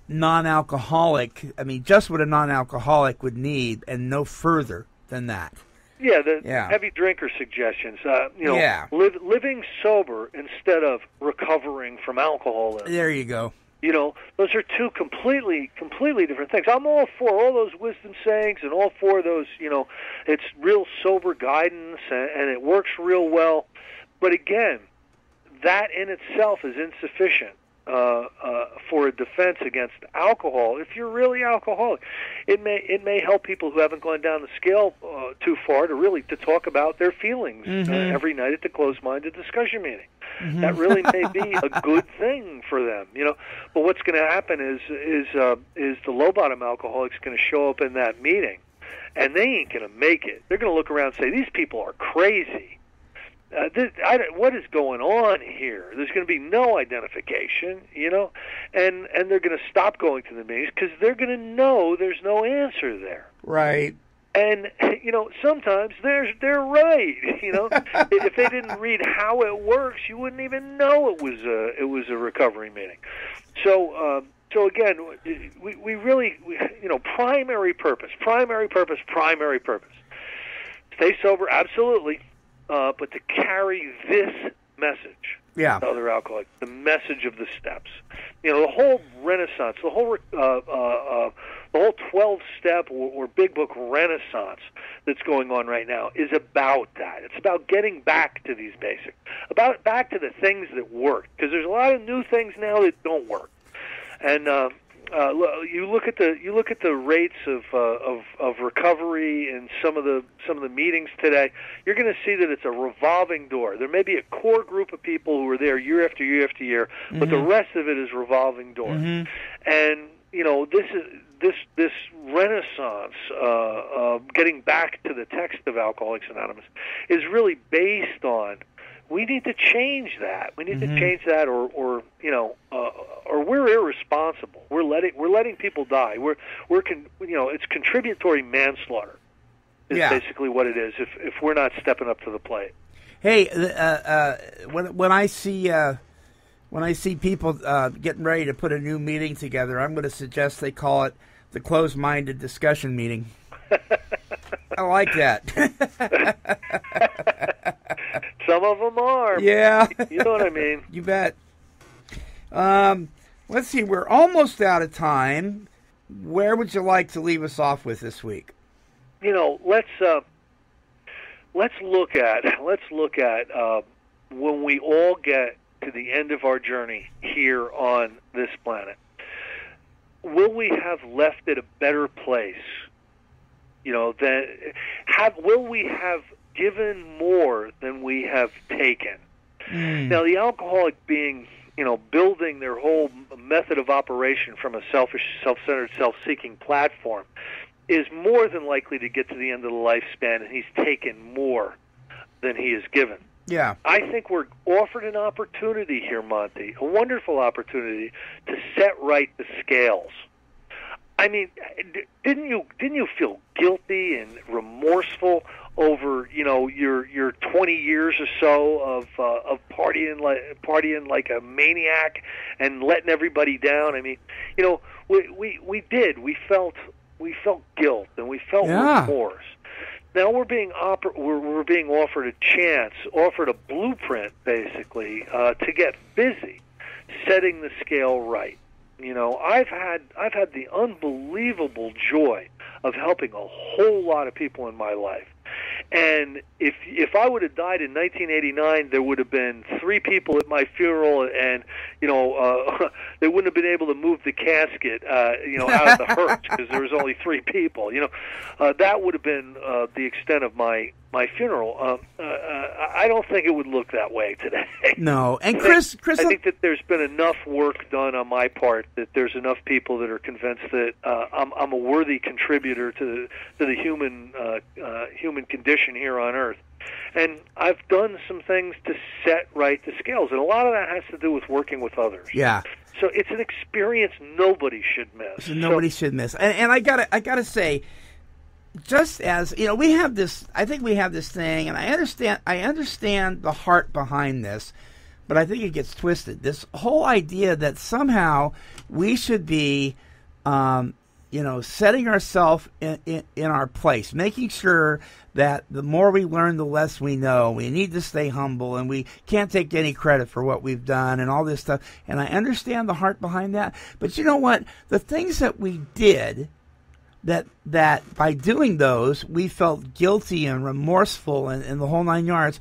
non-alcoholic, I mean, just what a non-alcoholic would need, and no further than that. Yeah, the Yeah. heavy drinker suggestions. Uh, you know, Yeah. live, living sober instead of recovering from alcoholism. There you go. You know, those are two completely, completely different things. I'm all for all those wisdom sayings and all for those. You know, it's real sober guidance and, and it works real well. But again, that in itself is insufficient uh, uh, for a defense against alcohol. If you're really alcoholic, it may it may help people who haven't gone down the scale uh, too far to really to talk about their feelings Mhm. uh, every night at the closed-minded discussion meeting. That really may be a good thing for them, you know. But what's going to happen is is uh, is the low bottom alcoholics going to show up in that meeting, and they ain't going to make it. They're going to look around and say these people are crazy. Uh, this, I, what is going on here? There's going to be no identification, you know, and and they're going to stop going to the meetings because they're going to know there's no answer there. Right. And you know, sometimes they're they're right. You know, if they didn't read how it works, you wouldn't even know it was a it was a recovery meeting. So. Um, so again, we, we really, we, you know, primary purpose, primary purpose, primary purpose. Stay sober, absolutely, uh, but to carry this message Yeah. to other alcoholics, the message of the steps. You know, the whole Renaissance, the whole uh, uh, uh, the whole twelve step or, or big book Renaissance that's going on right now is about that. It's about getting back to these basics, about back to the things that work. Because there's a lot of new things now that don't work, and. Uh, uh, you look at the you look at the rates of uh, of of recovery in some of the some of the meetings today. You're going to see that it's a revolving door. There may be a core group of people who are there year after year after year, but the rest of it is revolving door. Mhm. And you know this is this this renaissance, uh, uh, getting back to the text of Alcoholics Anonymous, is really based on we need to change that. We need Mhm. to change that, or, or you know, uh, or we're irresponsible. We're letting we're letting people die. We're we're con, you know, it's contributory manslaughter. Is Yeah. basically what it is. If if we're not stepping up to the plate. Hey, uh, uh, when when I see uh, when I see people uh, getting ready to put a new meeting together, I'm going to suggest they call it the closed-minded discussion meeting. I like that. Some of them are. yeah, You know what I mean. you bet. Um, let's see, we're almost out of time. Where would you like to leave us off with this week? you know, let's uh, let's look at let's look at uh, when we all get to the end of our journey here on this planet. Will we have left it a better place you know, then have will we have given more than we have taken? Hmm. Now, the alcoholic being, you know, building their whole method of operation from a selfish, self-centered, self-seeking platform is more than likely to get to the end of the lifespan, and he's taken more than he has given. Yeah. I think we're offered an opportunity here, Monty, a wonderful opportunity to set right the scales. I mean, didn't you didn't you feel guilty and remorseful over you know your your 20 years or so of uh, of partying like partying like a maniac and letting everybody down? I mean, you know, we we we did. We felt we felt guilt and we felt Yeah. remorse. Now we're being oper- we're, we're being offered a chance, offered a blueprint, basically, uh, to get busy, setting the scale right. You know, I've had I've had the unbelievable joy of helping a whole lot of people in my life. And if if I would have died in 1989, there would have been three people at my funeral, and you know uh, they wouldn't have been able to move the casket, uh, you know, out of the hearse because there was only three people. You know, uh, that would have been uh, the extent of my my funeral. Um, uh, uh, I don't think it would look that way today. No. And Chris, Chris, I think that there's been enough work done on my part that there's enough people that are convinced that uh, I'm, I'm a worthy contributor to the, to the human uh, uh, human condition here on Earth, and I've done some things to set right the scales, and a lot of that has to do with working with others. yeah. So it's an experience nobody should miss. So nobody should miss. And, and I gotta, I gotta say, just as you know, we have this. I think we have this thing, and I understand. I understand the heart behind this, but I think it gets twisted. This whole idea that somehow we should be, um, you know, setting ourselves in, in, in our place, making sure that the more we learn, the less we know. We need to stay humble, and we can't take any credit for what we've done, and all this stuff. And I understand the heart behind that, but you know what? The things that we did that that by doing those we felt guilty and remorseful and, and the whole nine yards.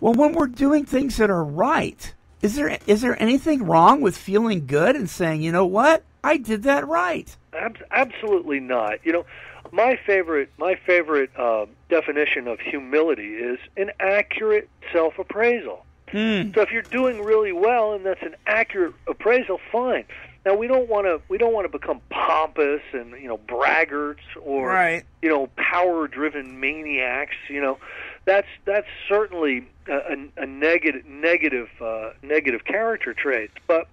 Well, when we're doing things that are right, is there is there anything wrong with feeling good and saying, you know what, I did that right? Ab- absolutely not. You know, my favorite my favorite uh, definition of humility is an accurate self appraisal. Hmm. So if you're doing really well and that's an accurate appraisal, fine. Now we don't want to we don't want to become pompous and you know braggarts or Right. you know power driven maniacs. You know, that's that's certainly a, a, a negative negative uh, negative character trait. But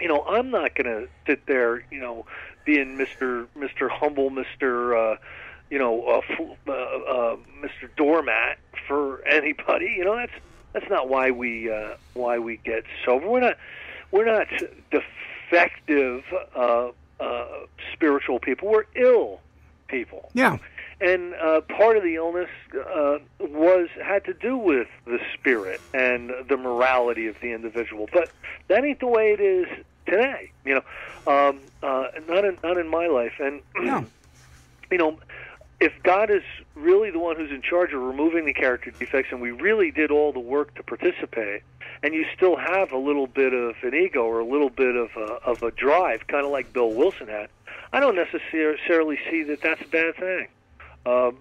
you know, I'm not going to sit there, you know, being Mr. Mr. Humble, Mr. Uh, you know, uh, uh, uh, Mr. Doormat for anybody. You know, that's that's not why we uh, why we get sober. We're not we're not defective uh, uh, spiritual people. We're ill people Yeah. and uh, part of the illness uh, was had to do with the spirit and the morality of the individual. But that ain't the way it is today. You know, um, uh, not in not in my life. And No. you know, if God is really the one who's in charge of removing the character defects, and we really did all the work to participate, and you still have a little bit of an ego or a little bit of a, of a drive, kind of like Bill Wilson had, I don't necessarily see that that's a bad thing. Um,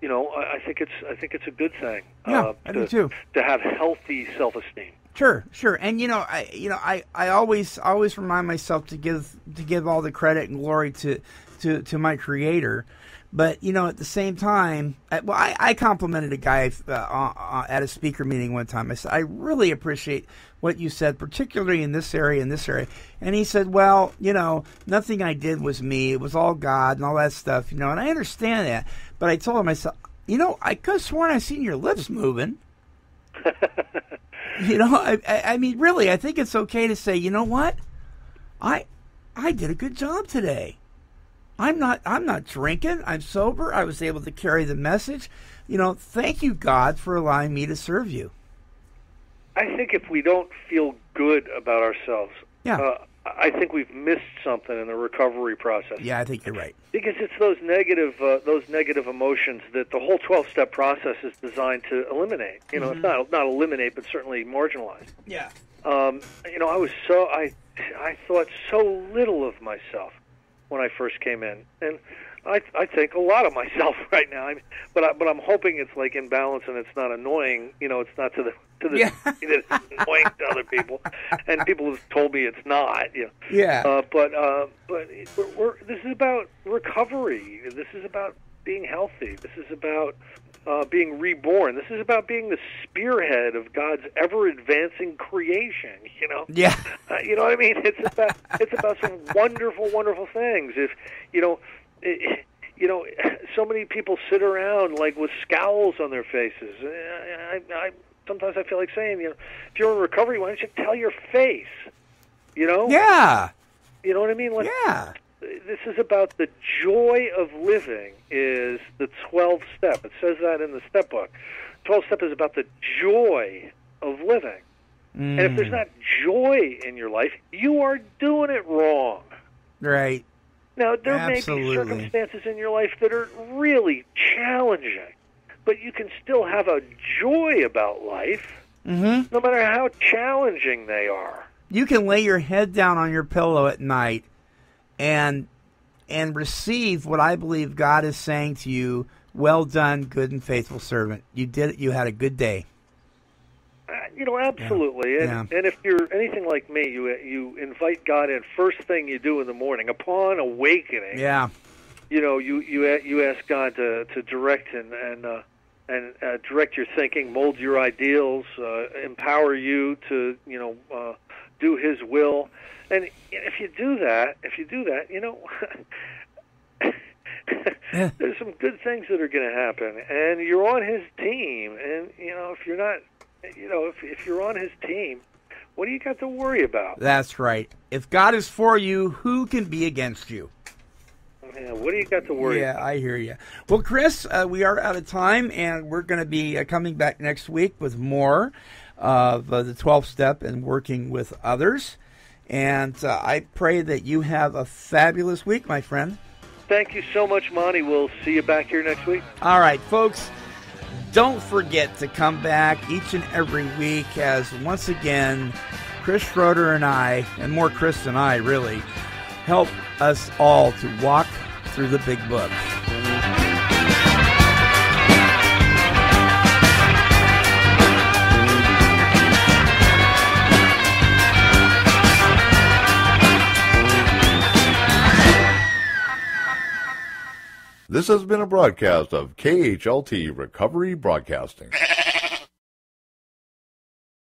you know, I, I think it's I think it's a good thing. Yeah, uh, I to, do too. To have healthy self-esteem. Sure, sure, and you know, I you know, I, I always always remind myself to give to give all the credit and glory to to, to my creator, but you know, at the same time, I, well, I, I complimented a guy uh, uh, at a speaker meeting one time. I said, I really appreciate what you said, particularly in this area, in this area, and he said, well, you know, nothing I did was me; it was all God and all that stuff, you know, and I understand that, but I told him, I said, you know, I could have sworn I seen your lips moving. You know, I, I, I mean, really, I think it's okay to say, you know what, I, I did a good job today. I'm not, I'm not drinking. I'm sober. I was able to carry the message. You know, thank you, God, for allowing me to serve you. I think if we don't feel good about ourselves, Yeah. uh, I think we've missed something in the recovery process. Yeah, I think you're right. Because it's those negative, uh, those negative emotions that the whole twelve-step process is designed to eliminate. You know, it's not not eliminate, but certainly marginalize. Yeah. Um, you know, I was so I I thought so little of myself when I first came in, and I I think a lot of myself right now. I'm, but I, but I'm hoping it's like in balance and it's not annoying. You know, it's not to the to the Yeah. that it's annoying to other people, and people have told me it's not. You know. Yeah. Uh, but uh, but we're, we're, this is about recovery. This is about being healthy. This is about uh, being reborn. This is about being the spearhead of God's ever advancing creation. You know. yeah. Uh, you know what I mean? It's about it's about some wonderful, wonderful things. If you know, it, you know, so many people sit around like with scowls on their faces. Uh, I, I sometimes I feel like saying, you know, if you're in recovery, why don't you tell your face? You know? Yeah. You know what I mean? Like, Yeah. This is about the joy of living is the 12 step. It says that in the step book. 12 step is about the joy of living. And if Mm. there's not joy in your life, you are doing it wrong. Right. Now, there Absolutely. may be circumstances in your life that are really challenging, but you can still have a joy about life, Mm-hmm. no matter how challenging they are. You can lay your head down on your pillow at night and and receive what I believe God is saying to you. Well done, good and faithful servant. You did it. You had a good day. Uh, you know, absolutely. And, Yeah. and if you're anything like me, you you invite God in first thing you do in the morning. Upon awakening, Yeah. you know, you you you ask God to to direct and and uh, and uh, direct your thinking, mold your ideals, uh, empower you to you know uh, do His will. And if you do that, if you do that, you know. There's some good things that are going to happen, and you're on his team. And you know, if you're not, you know, if if you're on his team, what do you got to worry about? That's right. If God is for you, who can be against you? Yeah, what do you got to worry? Yeah, I hear you. Well, Chris, uh, we are out of time, and we're going to be uh, coming back next week with more of uh, the 12 step and working with others. And uh, I pray that you have a fabulous week, my friend. Thank you so much, Monty. We'll see you back here next week. All right, folks, don't forget to come back each and every week as once again, Chris Schroeder and I, and more Chris than I really, help us all to walk through the big book. This has been a broadcast of KHLT Recovery Broadcasting.